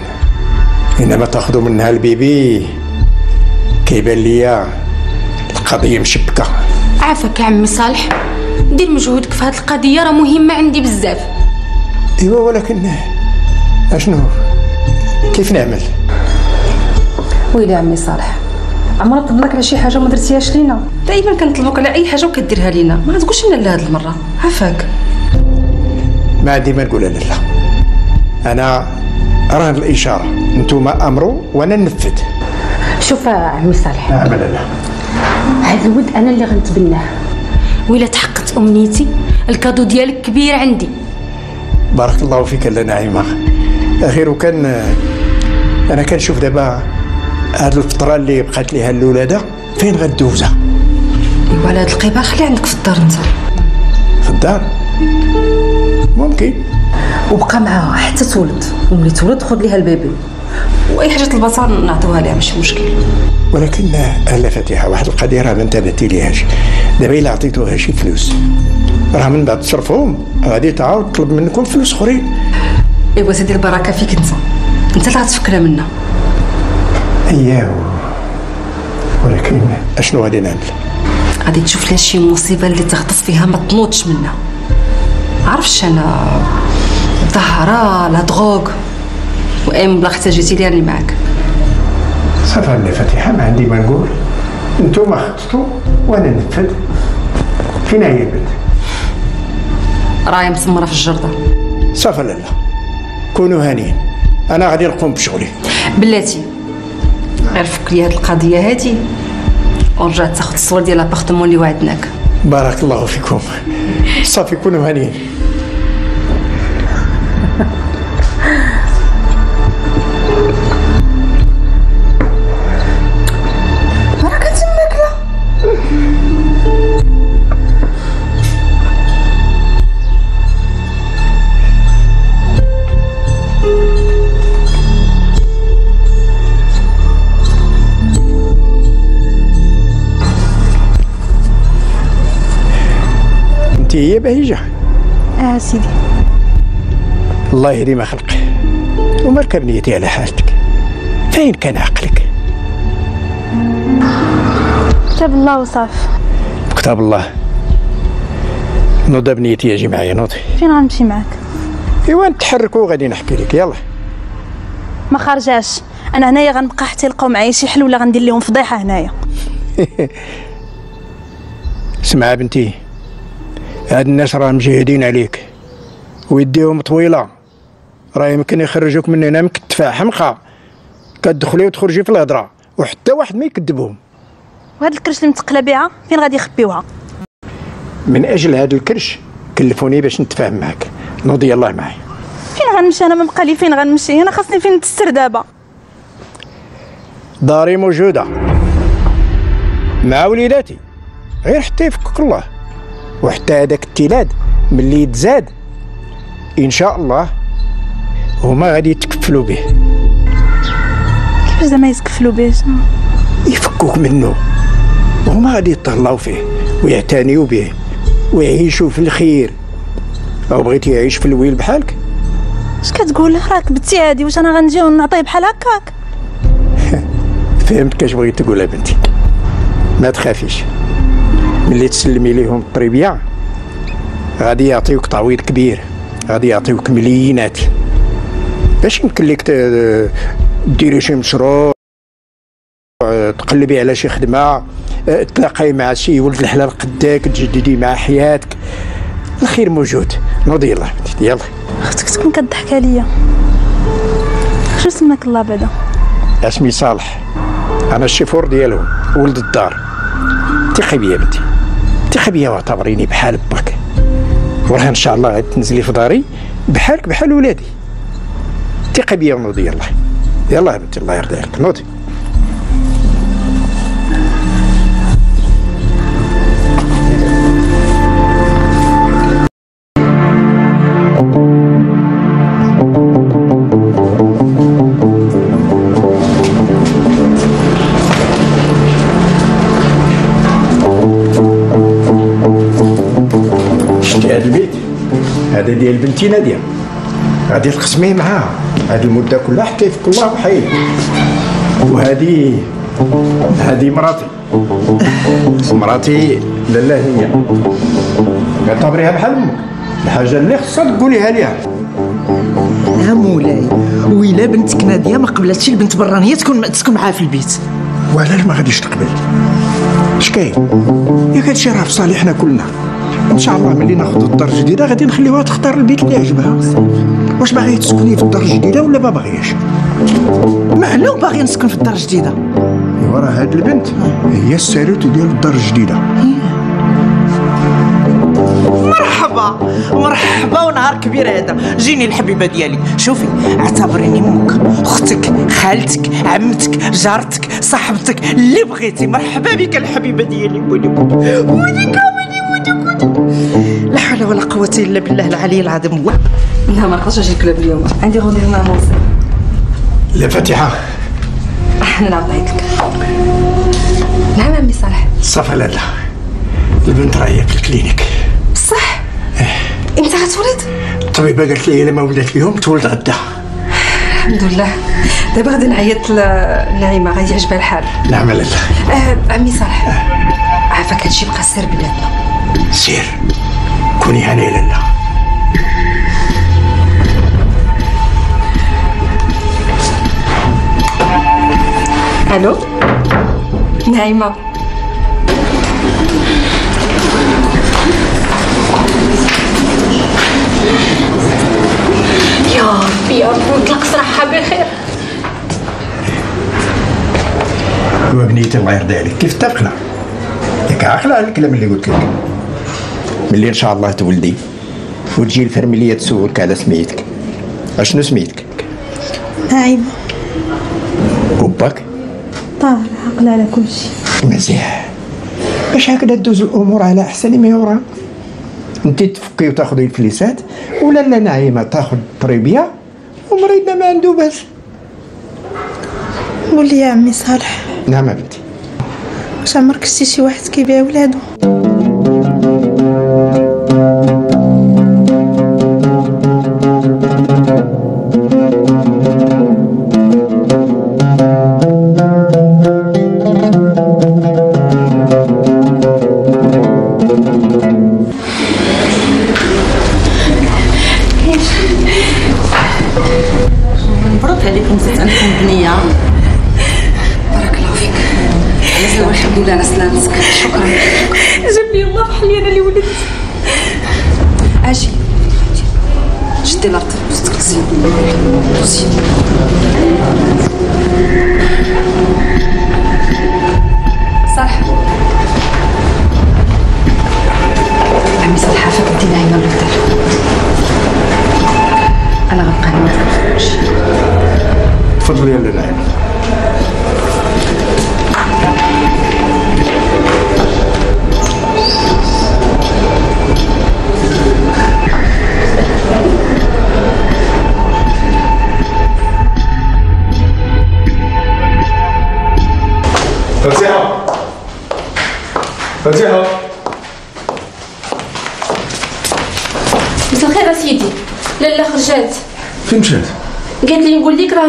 انما تاخذوا منها البيبي كيبان ليا القضية مشبكة. عافاك يا عمي صالح دير مجهودك في هاد القضية راه مهمة عندي بزاف. إيوا ولكن أشنو؟ كيف نعمل؟ ويلي عمي صالح عمرها طلبناك على شي حاجة وما درتيهاش لينا. دائما كنطلبوك على أي حاجة وكديرها لينا. ما غتقولش لنا لا هاد المرة. عافاك ما عندي ما نقول لا لا. أنا راه الإشارة. انتما أمروا وأنا ننفذ. شوف عمي صالح. لا لا. هاد الود أنا اللي غنتبناه. وإلا تحققت أمنيتي الكادو ديالك كبير عندي. بارك الله فيك لا نعيمه غير وكان أنا كنشوف دابا هاد الفترة اللي بقات ليها الولادة فين غدوزها؟ ايوا على هاد القيبه خلي عندك في الدار انت. في الدار؟ ممكن. وبقى معاها حتى تولد. وملي تولد خذ ليها البيبي. وأي حاجة طلباتها نعطيوها ليها ماشي مشكل. ولكن الا فاتحة واحد القضية راه ما انتبهتي ليهاش. دابا إلا عطيتوها شي فلوس. راه من بعد تصرفهم غادي تعاود تطلب منكم فلوس أخرين. ايوا سيدي البركة فيك أنت. أنت اللي غتفكرها منا. اييه ولكن أشنو غادي نعمل؟ غادي تشوف لها شي مصيبة اللي تغطس فيها ما تنوضش منها عرفش أنا ظهرة لا دروغ. وإم بلا احتاجيتي لي راني معاك. صافي اللي فاتحة ما عندي ما نقول. انتوما خططوا وأنا ننفذ فين هي البنت راهي مسمرة في الجردة. صافي لالا. كونوا هانيين. أنا غادي نقوم بشغلي. بلاتي. غير فك لي هاد القضية هادي. ورجع تاخد الصور ديال l'appartement اللي وعدناك. بارك الله فيكم. صافي كونوا هانيين. هي بهيجه آه سيدي. الله يهدي ما خلقه ومركب نيتي على حالتك. فين كان عقلك؟ كتاب الله وصافي كتاب الله. نوض بنيتي أجي معايا نوضي. فين غنمشي معاك؟ إيوا نتحركوا غادي نحكي لك يلا. ما خرجاش. أنا هنايا غنبقى حتى يلقاو معايا شي حل ولا غندير لهم فضيحة هنايا. اسمع بنتي. هاد الناس راه مجهدين عليك. ويديهم طويلة. راه يمكن يخرجوك من هنا مكتفه حمقى. كتدخلي وتخرجي في الهضرة. وحتى واحد ما يكذبهم. وهاد الكرش اللي متقله بها فين غادي يخبيوها؟ من أجل هاد الكرش كلفوني باش نتفاهم معاك. نوضي يلاه معايا. فين غنمشي؟ أنا ما بقى لي فين غنمشي؟ أنا خاصني فين نتستر دابا؟ داري موجودة. مع وليداتي. غير حتى يفكك الله. وحتى هذاك التلاد ملي يتزاد. إن شاء الله هما غادي يتكفلوا به. كيفاش زعما يتكفلوا به يفكوك منه. وهما غادي يتهلاو فيه ويعتنيوا به ويعيشوا في الخير. أو بغيتي يعيش في الويل بحالك؟ اش كتقول؟ راك بنتي هادي واش أنا غنجي ونعطيه بحال هكاك؟ فهمت كاش بغيت تقول بنتي. ما تخافيش. ملي تسلمي ليهم الطريبية غادي يعطيوك تعويض كبير غادي يعطيوك مليينات باش يمكن لك ديري شي مشروع تقلبي على شي خدمة آه، تلاقاي مع شي ولد الحلال قداك تجددي مع حياتك الخير موجود. نوضي يلا بنتي يلا. أختك تكون كضحك عليا. شو سماك الله بعدا؟ اسمي صالح. أنا الشيفور ديالهم ولد الدار. ثقي بيا بنتي. بيا واعتبريني بحال باك وراه إن شاء الله غادي تنزلي في داري بحالك بحال ولادي. ثقي بيا ونوضي يلا يلا يا بنتي الله يرضي عليك. نوضي. ديال بنتي ناديه غادي تقسميه معاها. هذه المدة كلها حتى يفك الله وحي وهذه هذه مراتي. مراتي لاله هي. اعتبريها بحال أمك. الحاجة اللي خصها تقوليها ليها. يا مولاي ويلا بنتك نادية ما قبلتش البنت برانيه تكون تسكن معاها في البيت. وعلاش ما غاديش تقبل. اش كاين؟ ياك هادشي راه في صالحنا كلنا. إن شاء الله ملي ناخذ الدار الجديدة غادي نخليوها تختار البيت اللي يعجبها. واش باغي تسكني في الدار الجديدة ولا ما باغياش؟ معلو باغي نسكن في الدار الجديدة. أيوا راه هاد البنت هي الساروت ديال الدار الجديدة. مرحبا مرحبا ونهار كبير هذا. جيني الحبيبة ديالي. شوفي اعتبريني أمك أختك خالتك عمتك جارتك صاحبتك اللي بغيتي. مرحبا بك الحبيبة ديالي. ودي ودي ودي لا حول ولا قوة إلا بالله العلي العظيم. لا ما نقدرش نجي الكلاب اليوم. عندي غودي مع موسى. لا فاتحة. نلعب لك نعم عمي صالح صافي لالا البنت راهي في الكلينيك. بصح أنت غتولد؟ الطبيبه قالت لي إلا ما ولدت اليوم تولد غدا الحمد لله. دابا غادي نعيط لنعيمه غادي يعجبها الحال. نعم لاله آه عمي صالح عافاك هادشي بقى سر بيناتنا. سير. كوني هنا يا لاله ألو؟ نعيمه يا ربي يا ربي نطلق صراحة بخير. وبنيتي الله يرضي عليك؟ كيف تقلع ياك عاقله على الكلام اللي قلت لك. ملي إن شاء الله تولدي وتجي الفرمليه تسولك على سميتك. أشنو سميتك؟ نعيمة وباك طاهر عقل على كل شيء. مزيان. باش هكذا دوز الأمور على أحسن ما يرام أنت تفكي وتاخذي الفليسات ولا لا نعيمة تاخذ طريبية؟ ومريضنا ما عنده باس قول لي يا عمي صالح. نعم بنتي. واش عمرك شتي شي واحد كيبيع ولادو؟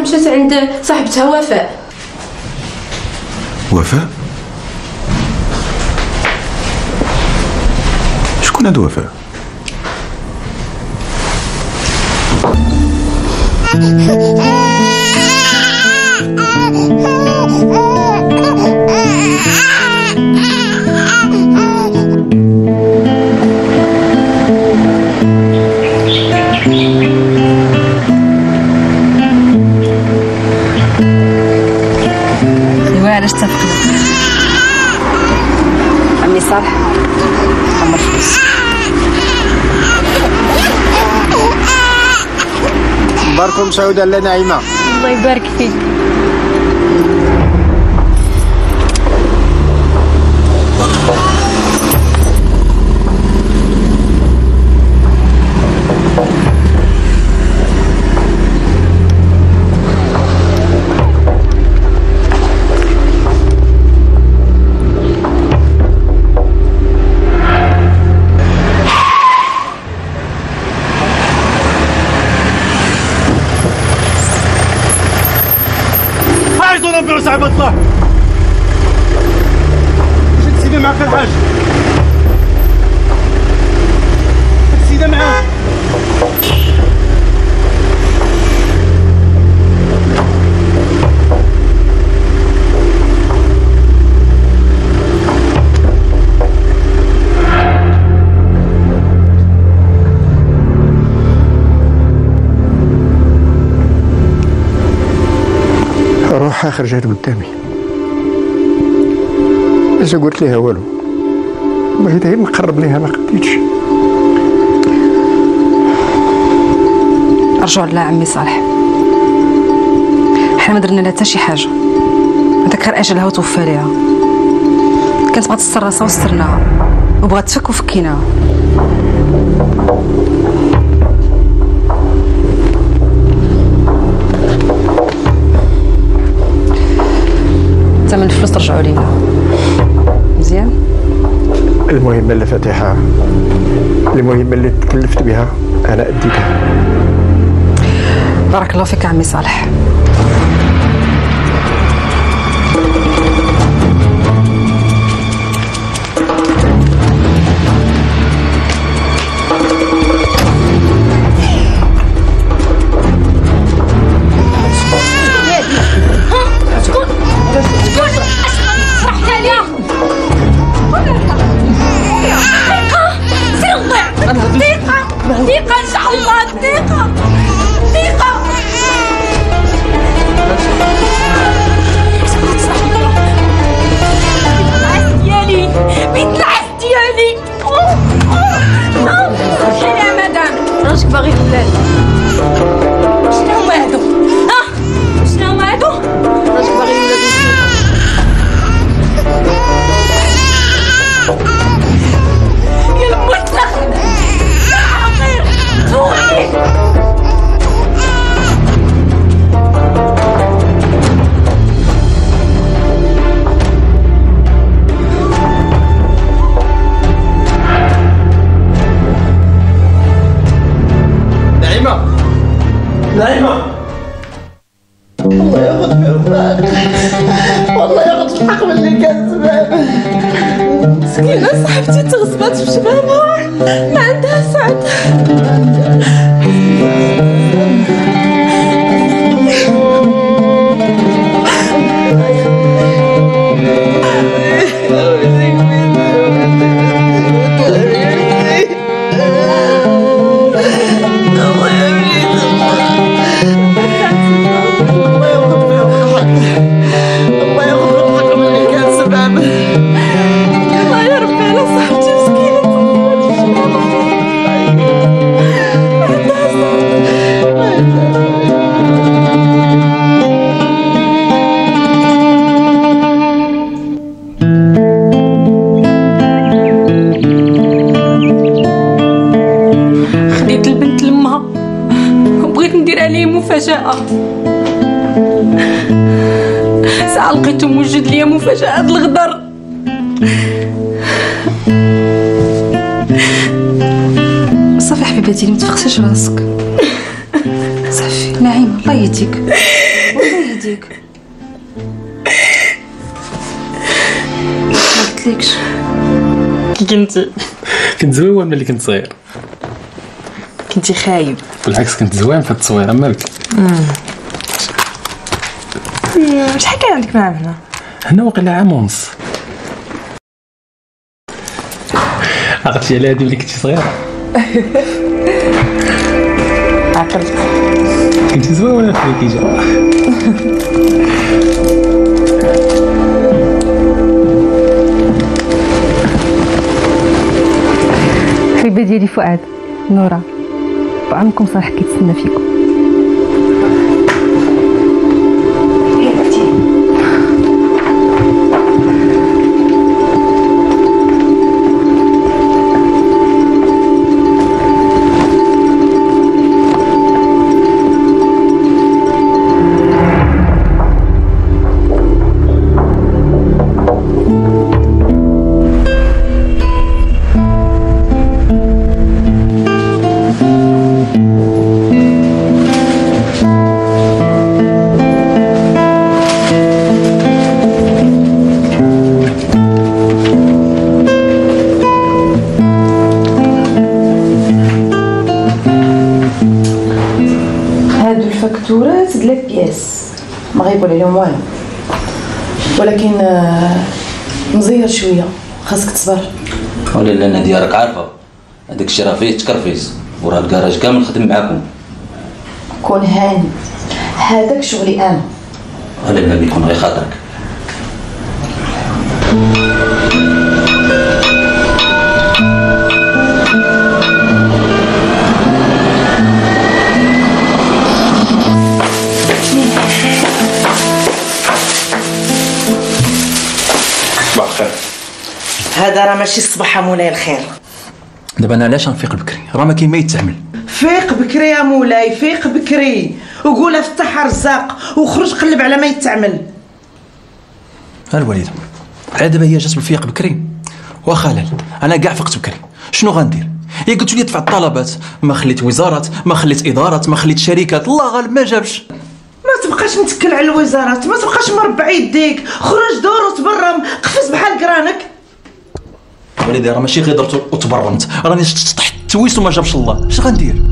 مشات عند صاحبتها وفاء وفاء؟ شكون هاد وفاء؟ لا نعيمة. الله يبارك فيك. اش قلت لها والو بغيت غير نقرب ليها ما قديتش. رجعوا لا عمي صالح. حنا ما درنا لها حتى شي حاجة. هذاك غير اجلها وتوفى ليها. كانت بغات تستر راسها وسترناها وبغات تفك وفكيناها ثمن الفلوس ترجعوا لينا. المهمة اللي فاتحة المهمة اللي تكلفت بها أنا أديتها. بارك الله فيك عمي صالح. كنت زوين ملي كنت صغير. كنتي خايب. بالعكس كنت زوين في التصوير مالك. شحال كان عندك معاه هنا؟ هنا واقيلا عام ونص. عقلتي على هادي ملي كنتي صغيرة؟ عقلت. كنتي زوينة في الكيجا حبيبه ديالي فؤاد. نورا وعمكم صالح كيتسنى فيكم. ولا لا نادية راك عارفة هذاك فيه تكرفيس وراه الكراج كامل خدم معاكم. كون هاني. هذاك شغلي أنا. ولا لا بيكون غير خاطرك راه ماشي الصباح مولاي الخير. دابا أنا علاش نفيق بكري؟ راه ما كاين ما يتعمل. فيق بكري يا مولاي فيق بكري. وقول افتح رزاق وخرج قلب على ما يتعمل. ها الوالده عاد دابا هي جات بالفيق بكري. واخا لا أنا كاع فقت بكري. شنو غندير؟ هي قلت لي دفع الطلبات ما خليت وزارات ما خليت إدارات ما خليت شركات. الله غالب ما جابش. ما تبقاش متكل على الوزارات ما تبقاش مربع يديك. خرج دور وتبرم قفز بحال قرانك. وليدي راه ماشي غير درت وتبرمت راني تحت التويس وما جابش الله. اش غندير؟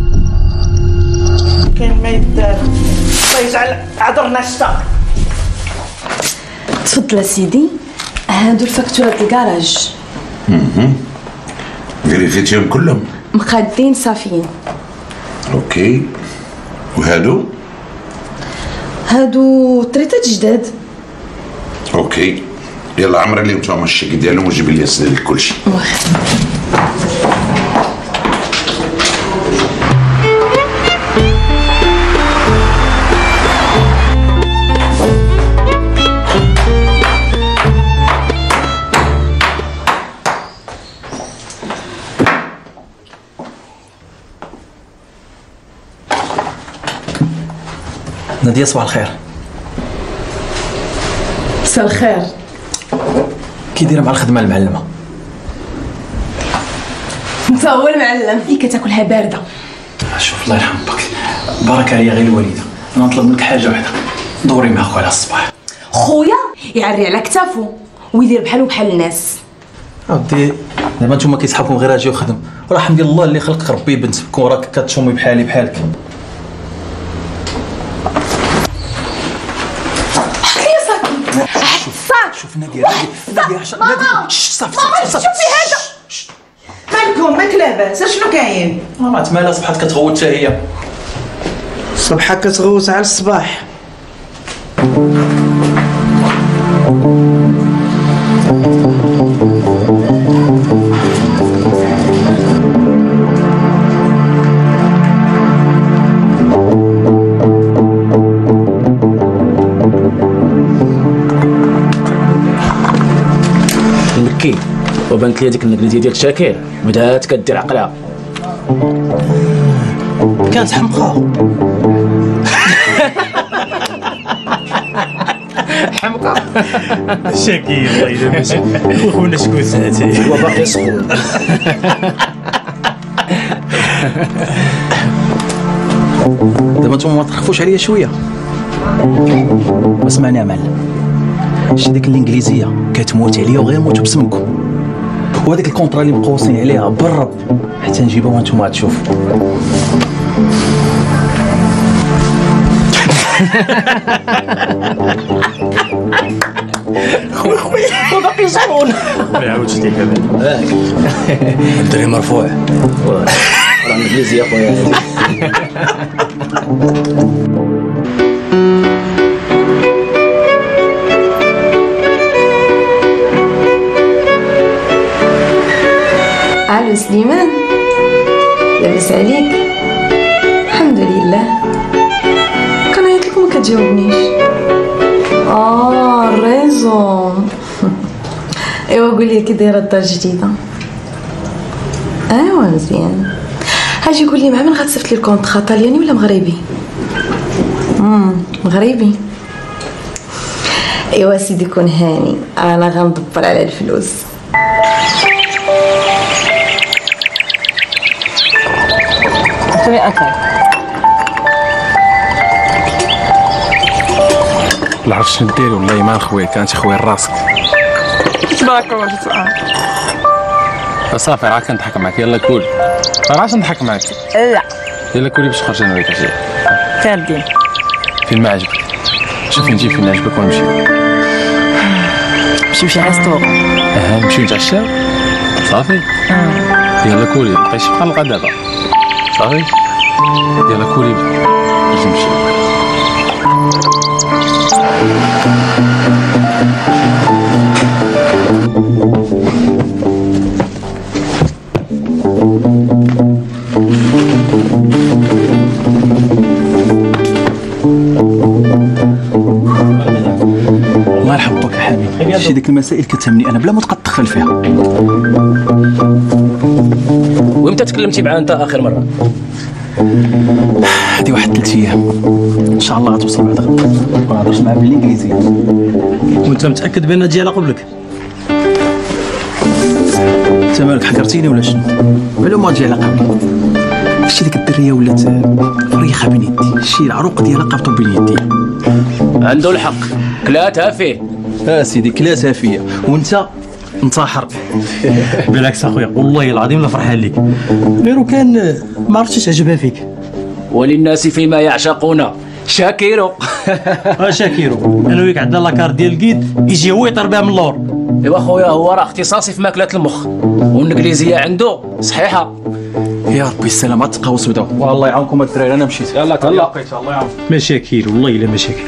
كاين ما يدار. الله يجعل عذرنا الشتا تفضل سيدي. هادو الفاكتورات الكراج. فيريفيتيهم كلهم. مقادين صافيين. OK وهادو هادو؟ طريطات جداد. أوكي يلا عمر لي نتوما الشيك ديالهم وجيب لي لك كلشي نادية صباح الخير. مساء الخير. كي دايره مع الخدمة المعلمة. انت هو المعلم. اللي كتاكلها باردة. شوف الله يرحم باك بارك عليا غير الوالدة. أنا نطلب منك حاجة واحدة دوري مع خويا على الصباح. خويا يعري على كتافو ويدير بحالو بحال الناس. ودي دابا نتوما كيسحبكم غير أجي وخدم. رحم ديال الله اللي خلق ربي بنت كون راك كتشومي بحالي بحالك. شوف نادية نادية شش، صافي ماما صافي صافي شوفي هذا! مالكم؟ ماك لاباس؟ اشنو كاين؟ ما تمالا صبحت كتغوت حتى هي صبحة كتغوت على الصباح. وبانت لي هذيك النكنيتي ديال شاكير بدات كدير عقلها. كانت حمقى. حمقى. شاكي الله يجازيك خونا شكون ساعتي هو باقي سخون دابا نتوما ما تخافوش عليا شوية. اسمعني يا معلم شتي ديك الإنجليزية كتموت عليا وغير موتوا بسمكم. وهذيك الكونطرا اللي مقوسين عليها بالرب حتى نجيبها وأنتم تشوفوا وباقي ما يعاودش ليك هذا الدري مرفوع. راه الانجليزي يا خويا. سليمان لاباس عليك. الحمد لله. كنعيط لك ما كتجاوبنيش. آه ال réseau. إيوا قولي كي دايره الدار الجديدة. أيوا مزيان. هاجي قولي مع من غتصيفط لي ال contrat طالياني ولا مغربي؟ امم مغربي. إيوا سيدي كون هاني. أنا غندبر على الفلوس. لا عرفت شنو دير والله ما نخويك انت خويا راسك تبارك الله سبحان صافي راه كنضحك معاك. يلا كول. راه علاش نضحك معاك. لا. يلا كولي باش نخرج أنا وياك عشيه غاديين فين ما عجبك؟ شوف نجي فين عجبك ونمشي. نمشيو شي restaurant آه نمشيو نتعشاو صافي. يلا كولي مبقايش بحال الغدا دابا. صافي. يلا كولي باش نمشي. الله يرحم بك حامي شي ديك المسائل كتهمني أنا بلا ما تبقى تدخل فيها. وإمتى تكلمتي معاه أنت آخر مرة؟ هذه واحد ثلاث أيام. إن شاء الله غتوصل بعد غدا ما معاه بالانجليزيه وأنت متأكد بأن ديالها قبلك؟ أنت مالك حكرتيني ولا شنو؟ ولا ما تجي على قبلي شتي ديك الدرية ولات فريخة بين يدي. شي العروق ديالها قابطو بين يدي. عنده الحق. كلاتها فيه آه سيدي كلاتها فيا وأنت انتحر. بالعكس أخويا والله العظيم لا فرحان لك غير كان ما عرفتش تعجبها فيك. وللناس فيما يعشقون. شاكيرو آه شاكيرو أنا وياك عندنا لاكار ديال الكيد يجي هو يطير بها من اللور ايوا خويا هو راه اختصاصي في ماكله المخ والانجليزيه عنده صحيحه يا ربي السلامة تبقاو سودا والله يعاونكم الدراري أنا مشيت يلا يلا. مشاكل والله الا مشاكل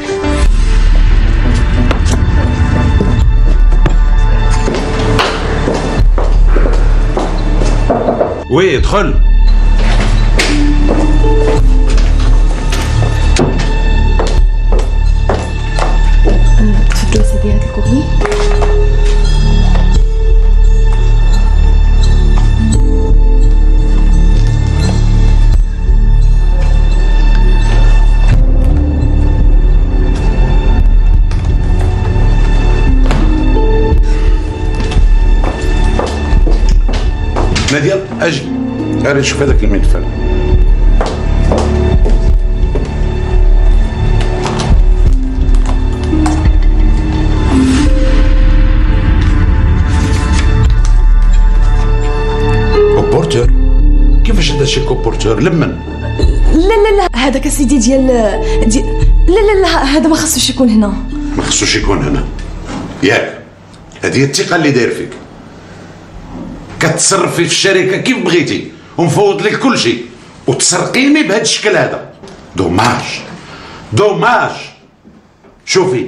وي ادخل نادية أجي غير نشوف هذاك المدفن كوبورتر؟ كيفاش هذا شي كوبورتر؟ لمن؟ لا لا لا. هذاك سيدي ديال دي... لا لا لا. هذا ما خصوش يكون هنا. ما خصوش يكون هنا. ياك. هذه الثقة اللي داير فيك. كتصرف في الشركة كيف بغيتي ومفوض لك كل شيء. وتسرقيني بهذا الشكل هذا. دوماج. دوماج. شوفي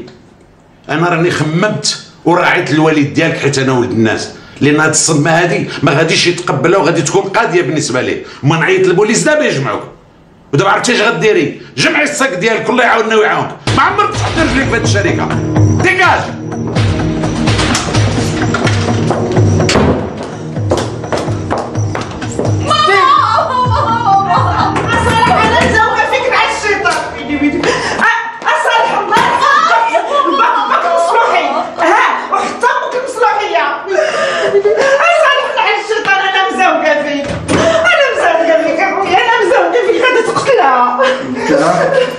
أنا راني خممت وراعيت الوالد ديالك حيت أنا ولد الناس. لأن هاد الصدمة هادي ما غاديش يتقبلها وغادي تكون قاضية بالنسبة ليه. ما نعيط للبوليس دابا يجمعوك. ودابا عرفتي اش غديري؟ جمعي الصاك ديالك الله يعاوننا ويعاونك. ما عمرك تحط رجليك في هاد الشركة. ديكاج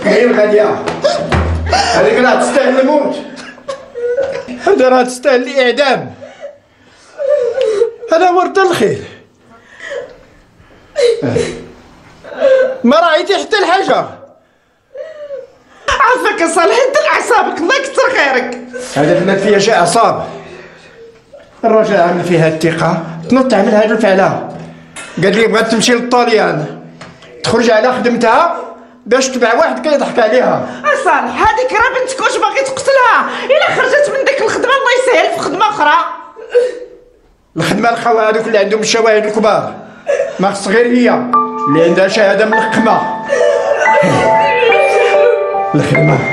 كريم غالية هذيك راه تستاهل الموت هذا راه تستاهل الإعدام هذا ورد الخير. ما راعيتي حتى الحاجة؟ عافاك يا صالح انت اعصابك الله يكثر خيرك. هذا بنات فيها شي أعصاب. الراجل عامل فيها الثقة. تنط تعمل هذه الفعلة قال لي بغات تمشي للطاليان تخرج على خدمتها. باش تبع واحد كيضحك عليها. آه صالح هذيك راه بنتك واش باغي تقتلها. إلا خرجت من ديك الخدمة الله يسهل في خدمة أخرى. الخدمة الخوا هذوك اللي عندهم الشواهد الكبار. ما خص غير هي اللي عندها شهادة ملقمة الخدمة. ماما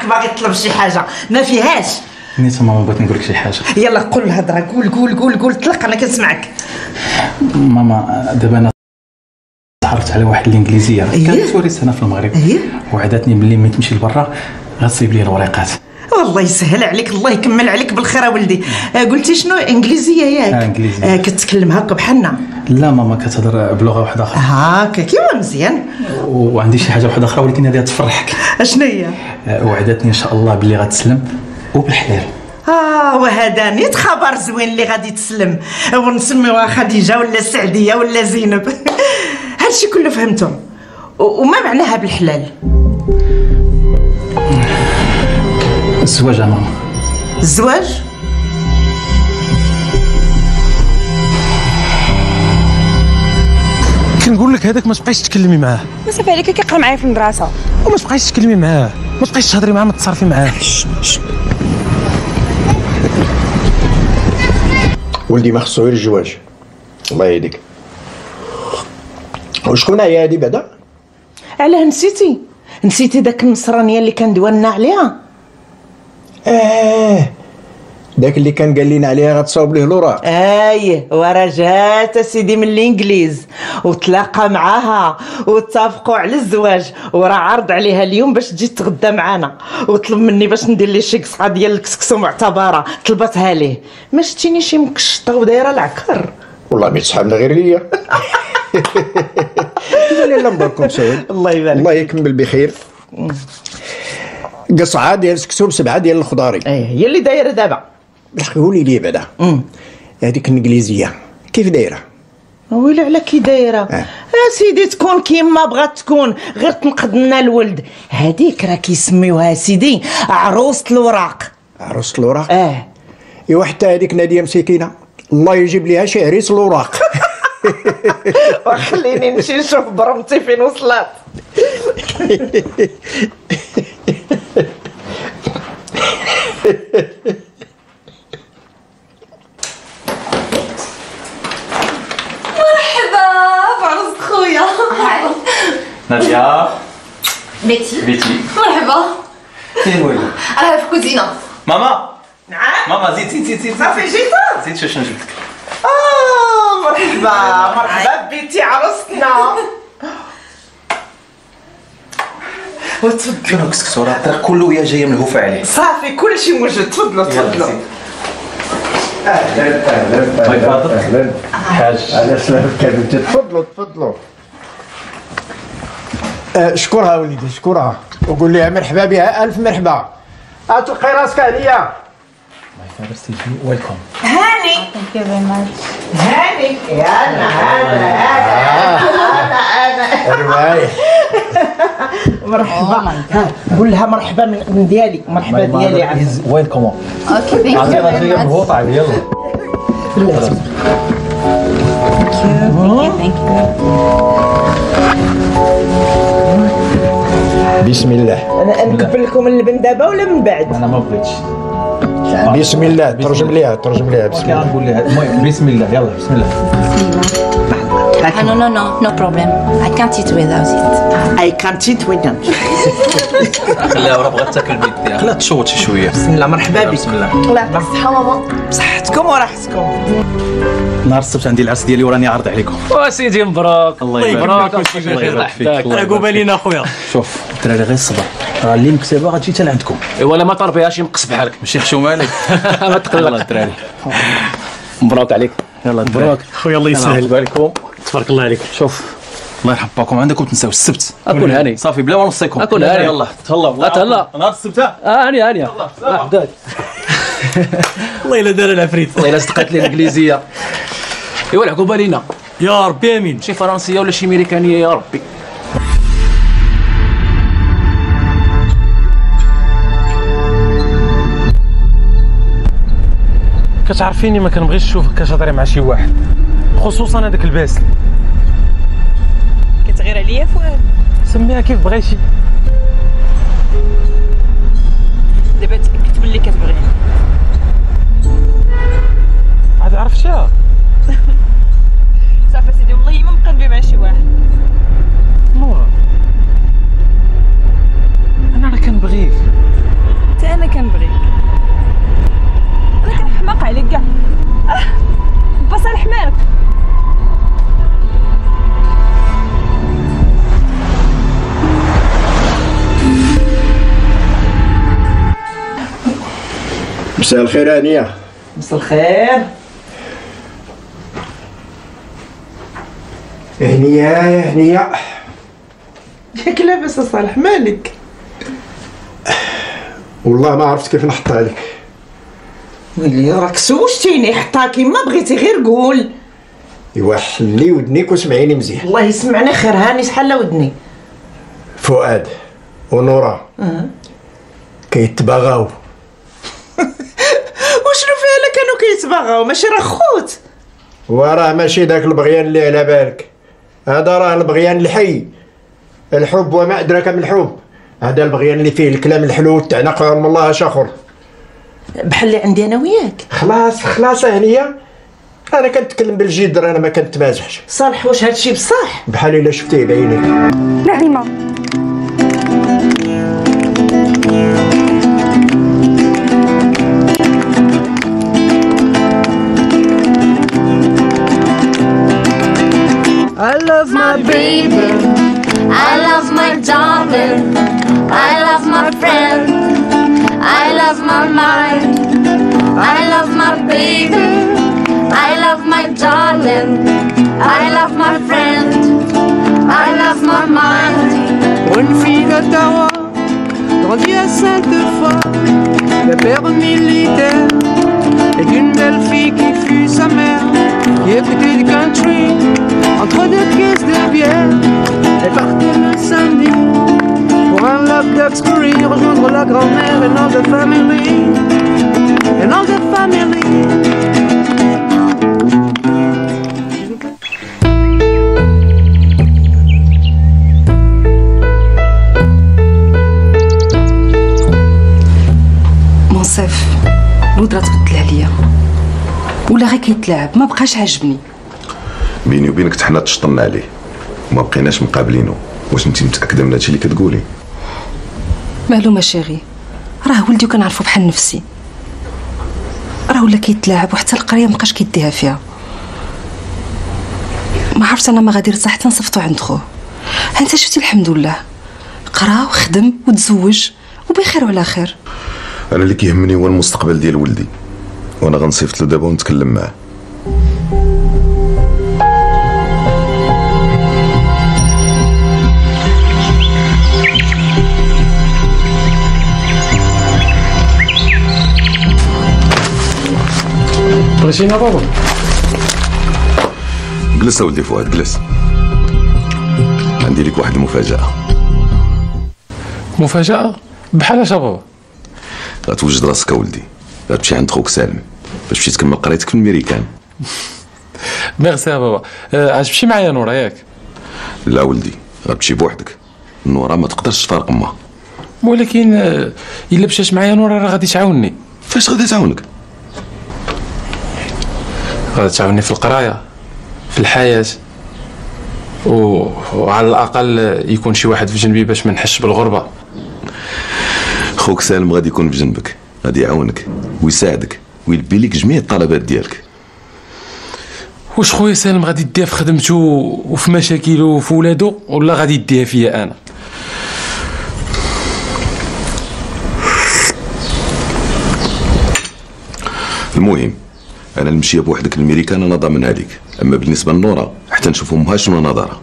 كنعرفك باغي تطلب شي حاجة. ما فيهاش. نيت ماما بغيت نقول لك شي حاجة. يلا قول الهضرة. قول قول قول قول. طلق أنا كنسمعك. ماما دابا أنا تعرفت على واحد الإنجليزية. كانت توريس في المغرب. وعدتني بلي ملي تمشي لبرا غتصيب لي الوريقات. والله يسهل عليك الله يكمل عليك بالخير ولدي. آه قلتي شنو؟ إنجليزية ياك؟ آه، إنجليزية. آه كتكلم هكا بحالنا؟ لا ماما كتهضر بلغة واحدة أخرى. هاكا كيما مزيان. وعندي شي حاجة واحدة أخرى ولكن هذه تفرحك. أشنو هي؟ وعدتني إن شاء الله باللي غتسلم وبالحلال. آه وهذا نيت خبر زوين اللي غادي تسلم. ونسميوها خديجة ولا سعدية ولا زينب. هادشي كله فهمته وما معناها بالحلال؟ الزواج يا ماما الزواج كنقول لك هذاك ما تبقايش تكلمي معاه. ما صافي عليك كيقرا معايا في المدرسة. وما تبقايش تكلمي معاه. ما تبقايش تهضري معاه ما تصرفي معاه. ولدي ما خصو غير الزواج. الله يهديك. وشكون هي هادي بعدا؟ علاه نسيتي؟ نسيتي داك النصرانية اللي كان دوالنا عليها؟ آه. داك اللي كان قال لنا عليها غتصاوب ليه لوراق أي ورا جات سيدي من الإنجليز وتلاقى معاها واتفقوا على الزواج وراه عرض عليها اليوم باش تجي تغدى معانا وطلب مني باش ندير ليه شي قصعه ديال الكسكسو معتبرة طلبتها ليه. ما شتيني شي مكشطة ودايرة العكر. والله ما يتسحبنا غير ليا. لا لا مباركم سعود. الله يبارك الله يكمل بخير. قصعه ديال سكسو بسبعه ديال الخضاري إيه هي اللي دايرة دابا قولي لي بعدا هذيك الإنجليزية. كيف دايرة؟ ويلي على كي دايرة؟ آه سيدي تكون كيما بغات تكون. غير تنقد لنا الولد. هذيك راه كيسميوها سيدي عروسه الوراق. عروسه الوراق؟ آه ايوا حتى هذيك نادية مسكينة. الله يجيب ليها شي عريس الوراق وخليني نمشي نشوف برمتي فين وصلت مرحبا بعروس خويا. نادية بيتي. بيتي. مرحبا. فين وين راه في الكوزينه ماما. نعم. ماما زيد زيد زيد زيد. صافي جيت زيد شوف شنو جبت لك آه مرحبا. مرحبا بيتي عروستنا. وتفضلوا شنو كسكسو راه الطريق كله وهي جاية ملهوفه عليه صافي كلشي موجود. تفضلوا تفضلوا. أهلا أهلا. أهلا حاج. على سلامتك يا بنتي تفضلوا تفضلوا. آه، شكرها وليدي شكرها. وقول لها مرحبا بها. ألف مرحبا. اتلقي راسك هنيه welcome هاني thank you very much هاني يلا هلا هلا روايح مرحبا ها، قول لها مرحبا من من ديالي مرحبا ديالي عزيز ويلكم أوكي ثانك يو عطينا فيري جاية ماتش ملهوفه عليه يلا ثانك يو بسم الله أنا نقبل لكم اللبن دابا ولا من بعد؟ أنا ما بغيتش. بسم الله ترجم ليها ترجم ليها بسم الله. غنقول لها. المهم بسم الله. يلا بسم الله. Ah, no, no, no, no problem. I can't eat without it. I can't eat without خليها راه بغات تاكل بيديها خليها تشوط شي شوية. بسم الله. مرحبا بك. بسم الله. الله يعطيك الصحة ماما. بصحتكم وراحتكم. نهار السبت عندي العرس ديالي وراني عارض عليكم. وسيدي مبروك. الله يبارك فيك. الله يبارك فيك الله قوبه لينا اخويا شوف الدراري غير الصبر اللي مكتبة غتجي حتى لعندكم. ايوا لا ما طربيها شي مقص بحالك. ماشي خشوم عليك ما تقلق الدراري مبروك عليك. يلا مبروك. خويا الله يسهل. بالكم تبارك الله عليك. شوف. الله يرحم باكم عندكم تنساو السبت. أكون هاني. صافي بلا ما نوصيكم أكون هاني. يلا تهلا. تهلا. نهار السبت آه هاني هاني. آه، والله إلا دار العفريت. والله إلا صدقت لي الإنجليزية. ايوا العقوبه لينا. يا ربي آمين. شي فرنسية ولا شي أمريكانية يا ربي. كتعرفيني ما كنبغيش نشوفك كتهضري مع شي واحد خصوصا هذاك الباسل كتغير عليا فؤاد سميها كيف بغيتي. دابا تاكدت باللي كتبغيني عاد عرفتيها؟ صافي سيدي والله ما مقلبي مع شي واحد. نورا. أنا راه كنبغيك. حتى أنا كنبغيك. كنحماق عليك كاع. آه، بصالح مالك مساء الخير هانية. مساء الخير. هنية يا هنية. ياك لاباس صالح مالك؟ والله ما عرفت كيف نحطها لك. ويلي راك سوشتيني حطها كيما بغيتي غير قول. إيوا حلي ودنيك وسمعيني مزيان. الله يسمعنا خير هاني شحال ودني. فؤاد ونورا أه. كيتباغاو وشنو فيها؟ الا كانوا كيتباغاو ماشي راه خوت. وراه ماشي داك البغيان اللي على بالك. هذا راه البغيان الحي. الحب وما أدراك ما الحب. هذا البغيان اللي فيه الكلام الحلو تاع نقرا الله شخر. بحال اللي عندي أنا وياك خلاص خلاص هنيه أنا كنتكلم بالجد أنا ما كنتمازحش صالح واش هادشي بصح بحال إلا شفتيه بعينيك نعيمة I love my baby. I love my darling. I love my friend. Love my mind. I love my baby. I love my darling. I love my friend. I love my mind. Une fille d'Ottawa, grandie à Sainte-Foy, le père militaire et d'une belle fille qui fut sa mère, qui écoutait du country entre deux caisses de bière. Elle partait le samedi un love d'Uxbury, rejoindre la grand-mère et non de family, et non de family. منصف الود راه تبدل عليا ولا غير كيتلاعب ما بقاش عاجبني بيني وبينك حنا تشطنا عليه وما بقيناش مقابلينه واش انت متاكده من هادشي اللي كتقولي معلومة شيغي راه ولدي وكنعرفو بحال نفسي. راه ولا كيتلاعب وحتى القرية مبقاش كيديها فيها. ما عرفت أنا ما غادي نرتاح حتى نصيفطو عند خوه أنت شفتي الحمد لله. قرا وخدم وتزوج وبخير وعلى خير. أنا اللي كيهمني هو المستقبل ديال ولدي. وأنا غنصيفط له دابا ونتكلم معاه. بغيتينا بابا جلس اولدي فؤاد جلس. عندي لك واحد المفاجأة. مفاجأة؟ بحال اش بابا؟ غتوجد راسك اولدي غتمشي عند خوك سالم. باش تمشي تكمل قرايتك في الميريكان. ميرسي يا بابا. آه، عجبتي معايا نورا ياك. لا ولدي غتمشي بوحدك. نورا ما تقدرش تفارق أمها. ولكن آه، إلا مشات معايا نورا راه غادي تعاوني فاش غادي تعاونك؟ تعاوني في القراية في الحياة و... وعلى الأقل يكون شي واحد في جنبي باش ما نحسش بالغربة. خوك سالم غادي يكون بجنبك غادي يعاونك ويساعدك ويلبي لك جميع الطلبات ديالك. واش خويا سالم غادي يديها في خدمته وفي مشاكله وفي ولادو ولا غادي يديها فيا أنا؟ المهم أنا المشيه بوحدك الميريكان أنا ضامنها لك أما بالنسبة لنورا حتى نشوف امها شنو نظرها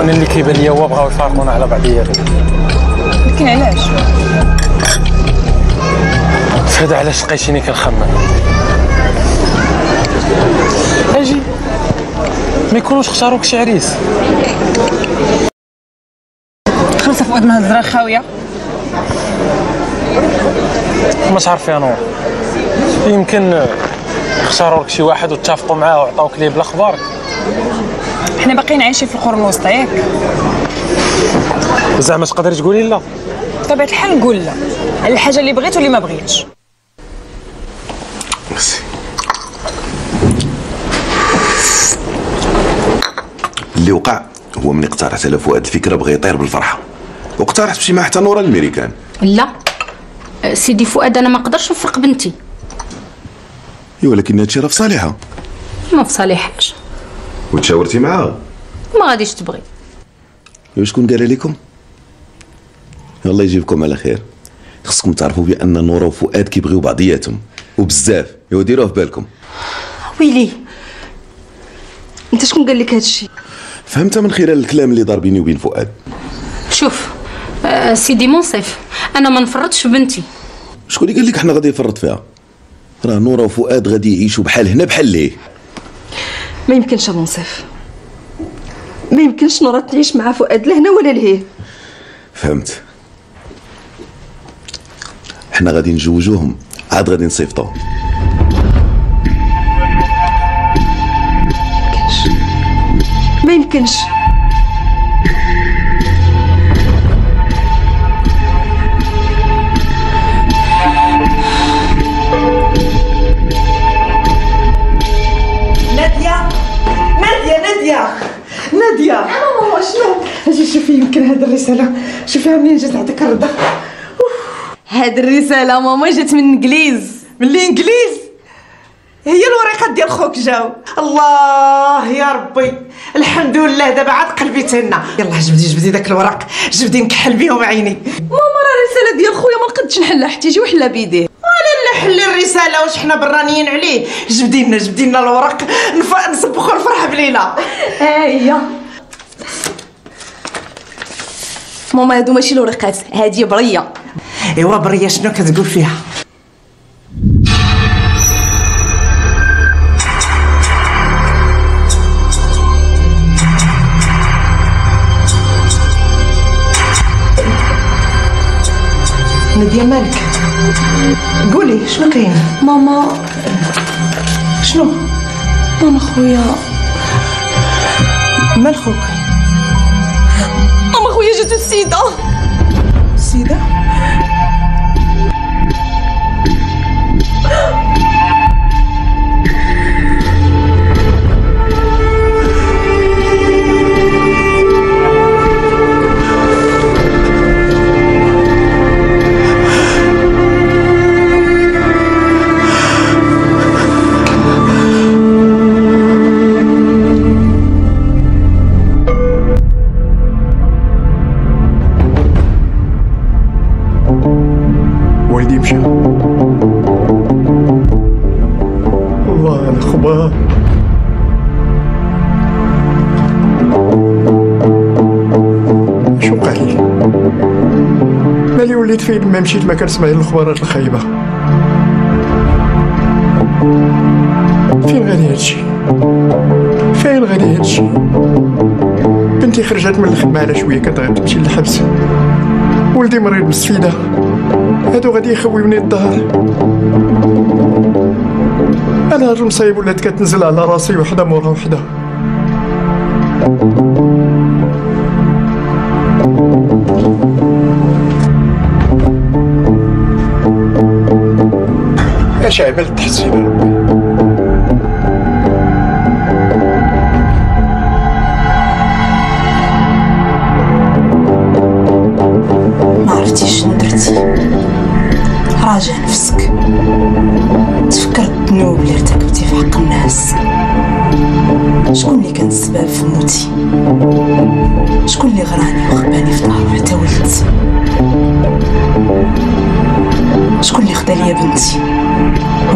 أنا اللي كيبان ليا هو بغاو يفارقونا على بعضياتنا لكن علاش؟ هذا علاش لقيتيني كنخمم. أجي. ما يكونوش اختاروك شي عريس. خلص فؤاد من هاد الزرا خاويه ما تعرف يا نور يمكن اختاروا لك شي واحد واتفقوا معاه وعطاوك ليه بالأخبار. حنا باقيين عايشين في القرون الوسطى ياك. زعما تقدري تقولي لا. بطبيعة الحال نقول لا. على الحاجة اللي بغيت واللي ما بغيتش. اللي وقع هو من اقترحت على فؤاد الفكرة بغى يطير بالفرحة. واقترحت تمشي مع حتى نورا الميريكان. لا. سيدي فؤاد أنا ما نقدرش نفرق بنتي. إي ولكن هادشي راه في صالحها. ما في صالحهاش وتشاورتي معاها؟ ما غاديش تبغي. إيوا شكون قال لكم؟ الله يجيبكم على خير. خصكم تعرفوا بأن نورا وفؤاد كيبغيو بعضياتهم. وبزاف. إيوا ديروه في بالكم. ويلي أنت شكون قال لك هادشي؟ فهمت من خلال الكلام اللي دار بيني وبين فؤاد. شوف آه، سيدي منصف أنا ما نفرطش في بنتي. شكون اللي قال لك حنا غادي يفرط فيها؟ راه نورا وفؤاد غادي يعيشوا بحال هنا بحال ليه؟ ما يمكنش منصف. ما يمكنش نورا تعيش مع فؤاد لهنا ولا لهيه. فهمت. حنا غادي نجوجوهم. عاد غادي نصيفطوهم ما يمكنش. نادية ماما شنو؟ أجي شوفي يمكن هاد الرسالة. شوفيها منين جات عندك؟ الرضا هاد الرسالة ماما جات من إنجليز. من الإنجليز؟ هي الورقة ديال خوك جاو. الله يا ربي. الحمد لله. دابا عاد قلبي تهنى. يلا جبدي جبدي داك الورق. جبدي نكحل بيهم عيني. ماما راه الرسالة ديال خويا ما نقدش نحلها حتى يجي وحلا بيديه ولا نحل الرسالة. واش حنا برانيين عليه؟ جبدي لنا جبدي لنا الورق. نف- نسبخوا الفرح بليلة. ها هي ماما هادو ماشي الورقات هادي برية. إيوا برية شنو كتقول فيها؟ نادية مالك. قولي شنو كاين؟ ماما. شنو؟ ماما خويا. مال خوك؟ ماما خويا جاتو السيدة وليت فين ما مشيت ما كنسمع الاخبارات الخايبة. فين غادي هادشي؟ فين غادي هادشي؟ بنتي خرجت من الخدمة على شوية كتغير تمشي للحبس. ولدي مريض بالسفيده هادو غادي يخويوني الدار أنا هاد المصايب ولات كتنزل على راسي وحدة مورا وحدة. اش عملت تحسين.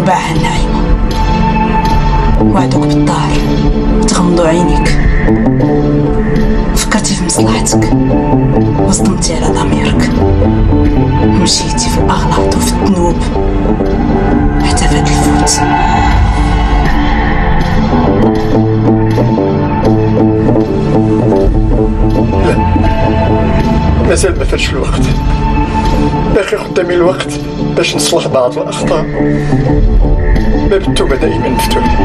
وباعها النعيمة وعدوك بالدار. وتغمضوا عينيك. فكرتي في مصلحتك. وصدمتي على ضميرك. مشيتي في الأغلاط وفي الذنوب. حتى فات الفوت. مازال ما فاتش الوقت. باقي قدامي الوقت. باش نصلح بعض الأخطاء. باب التوبه دائما مفتوح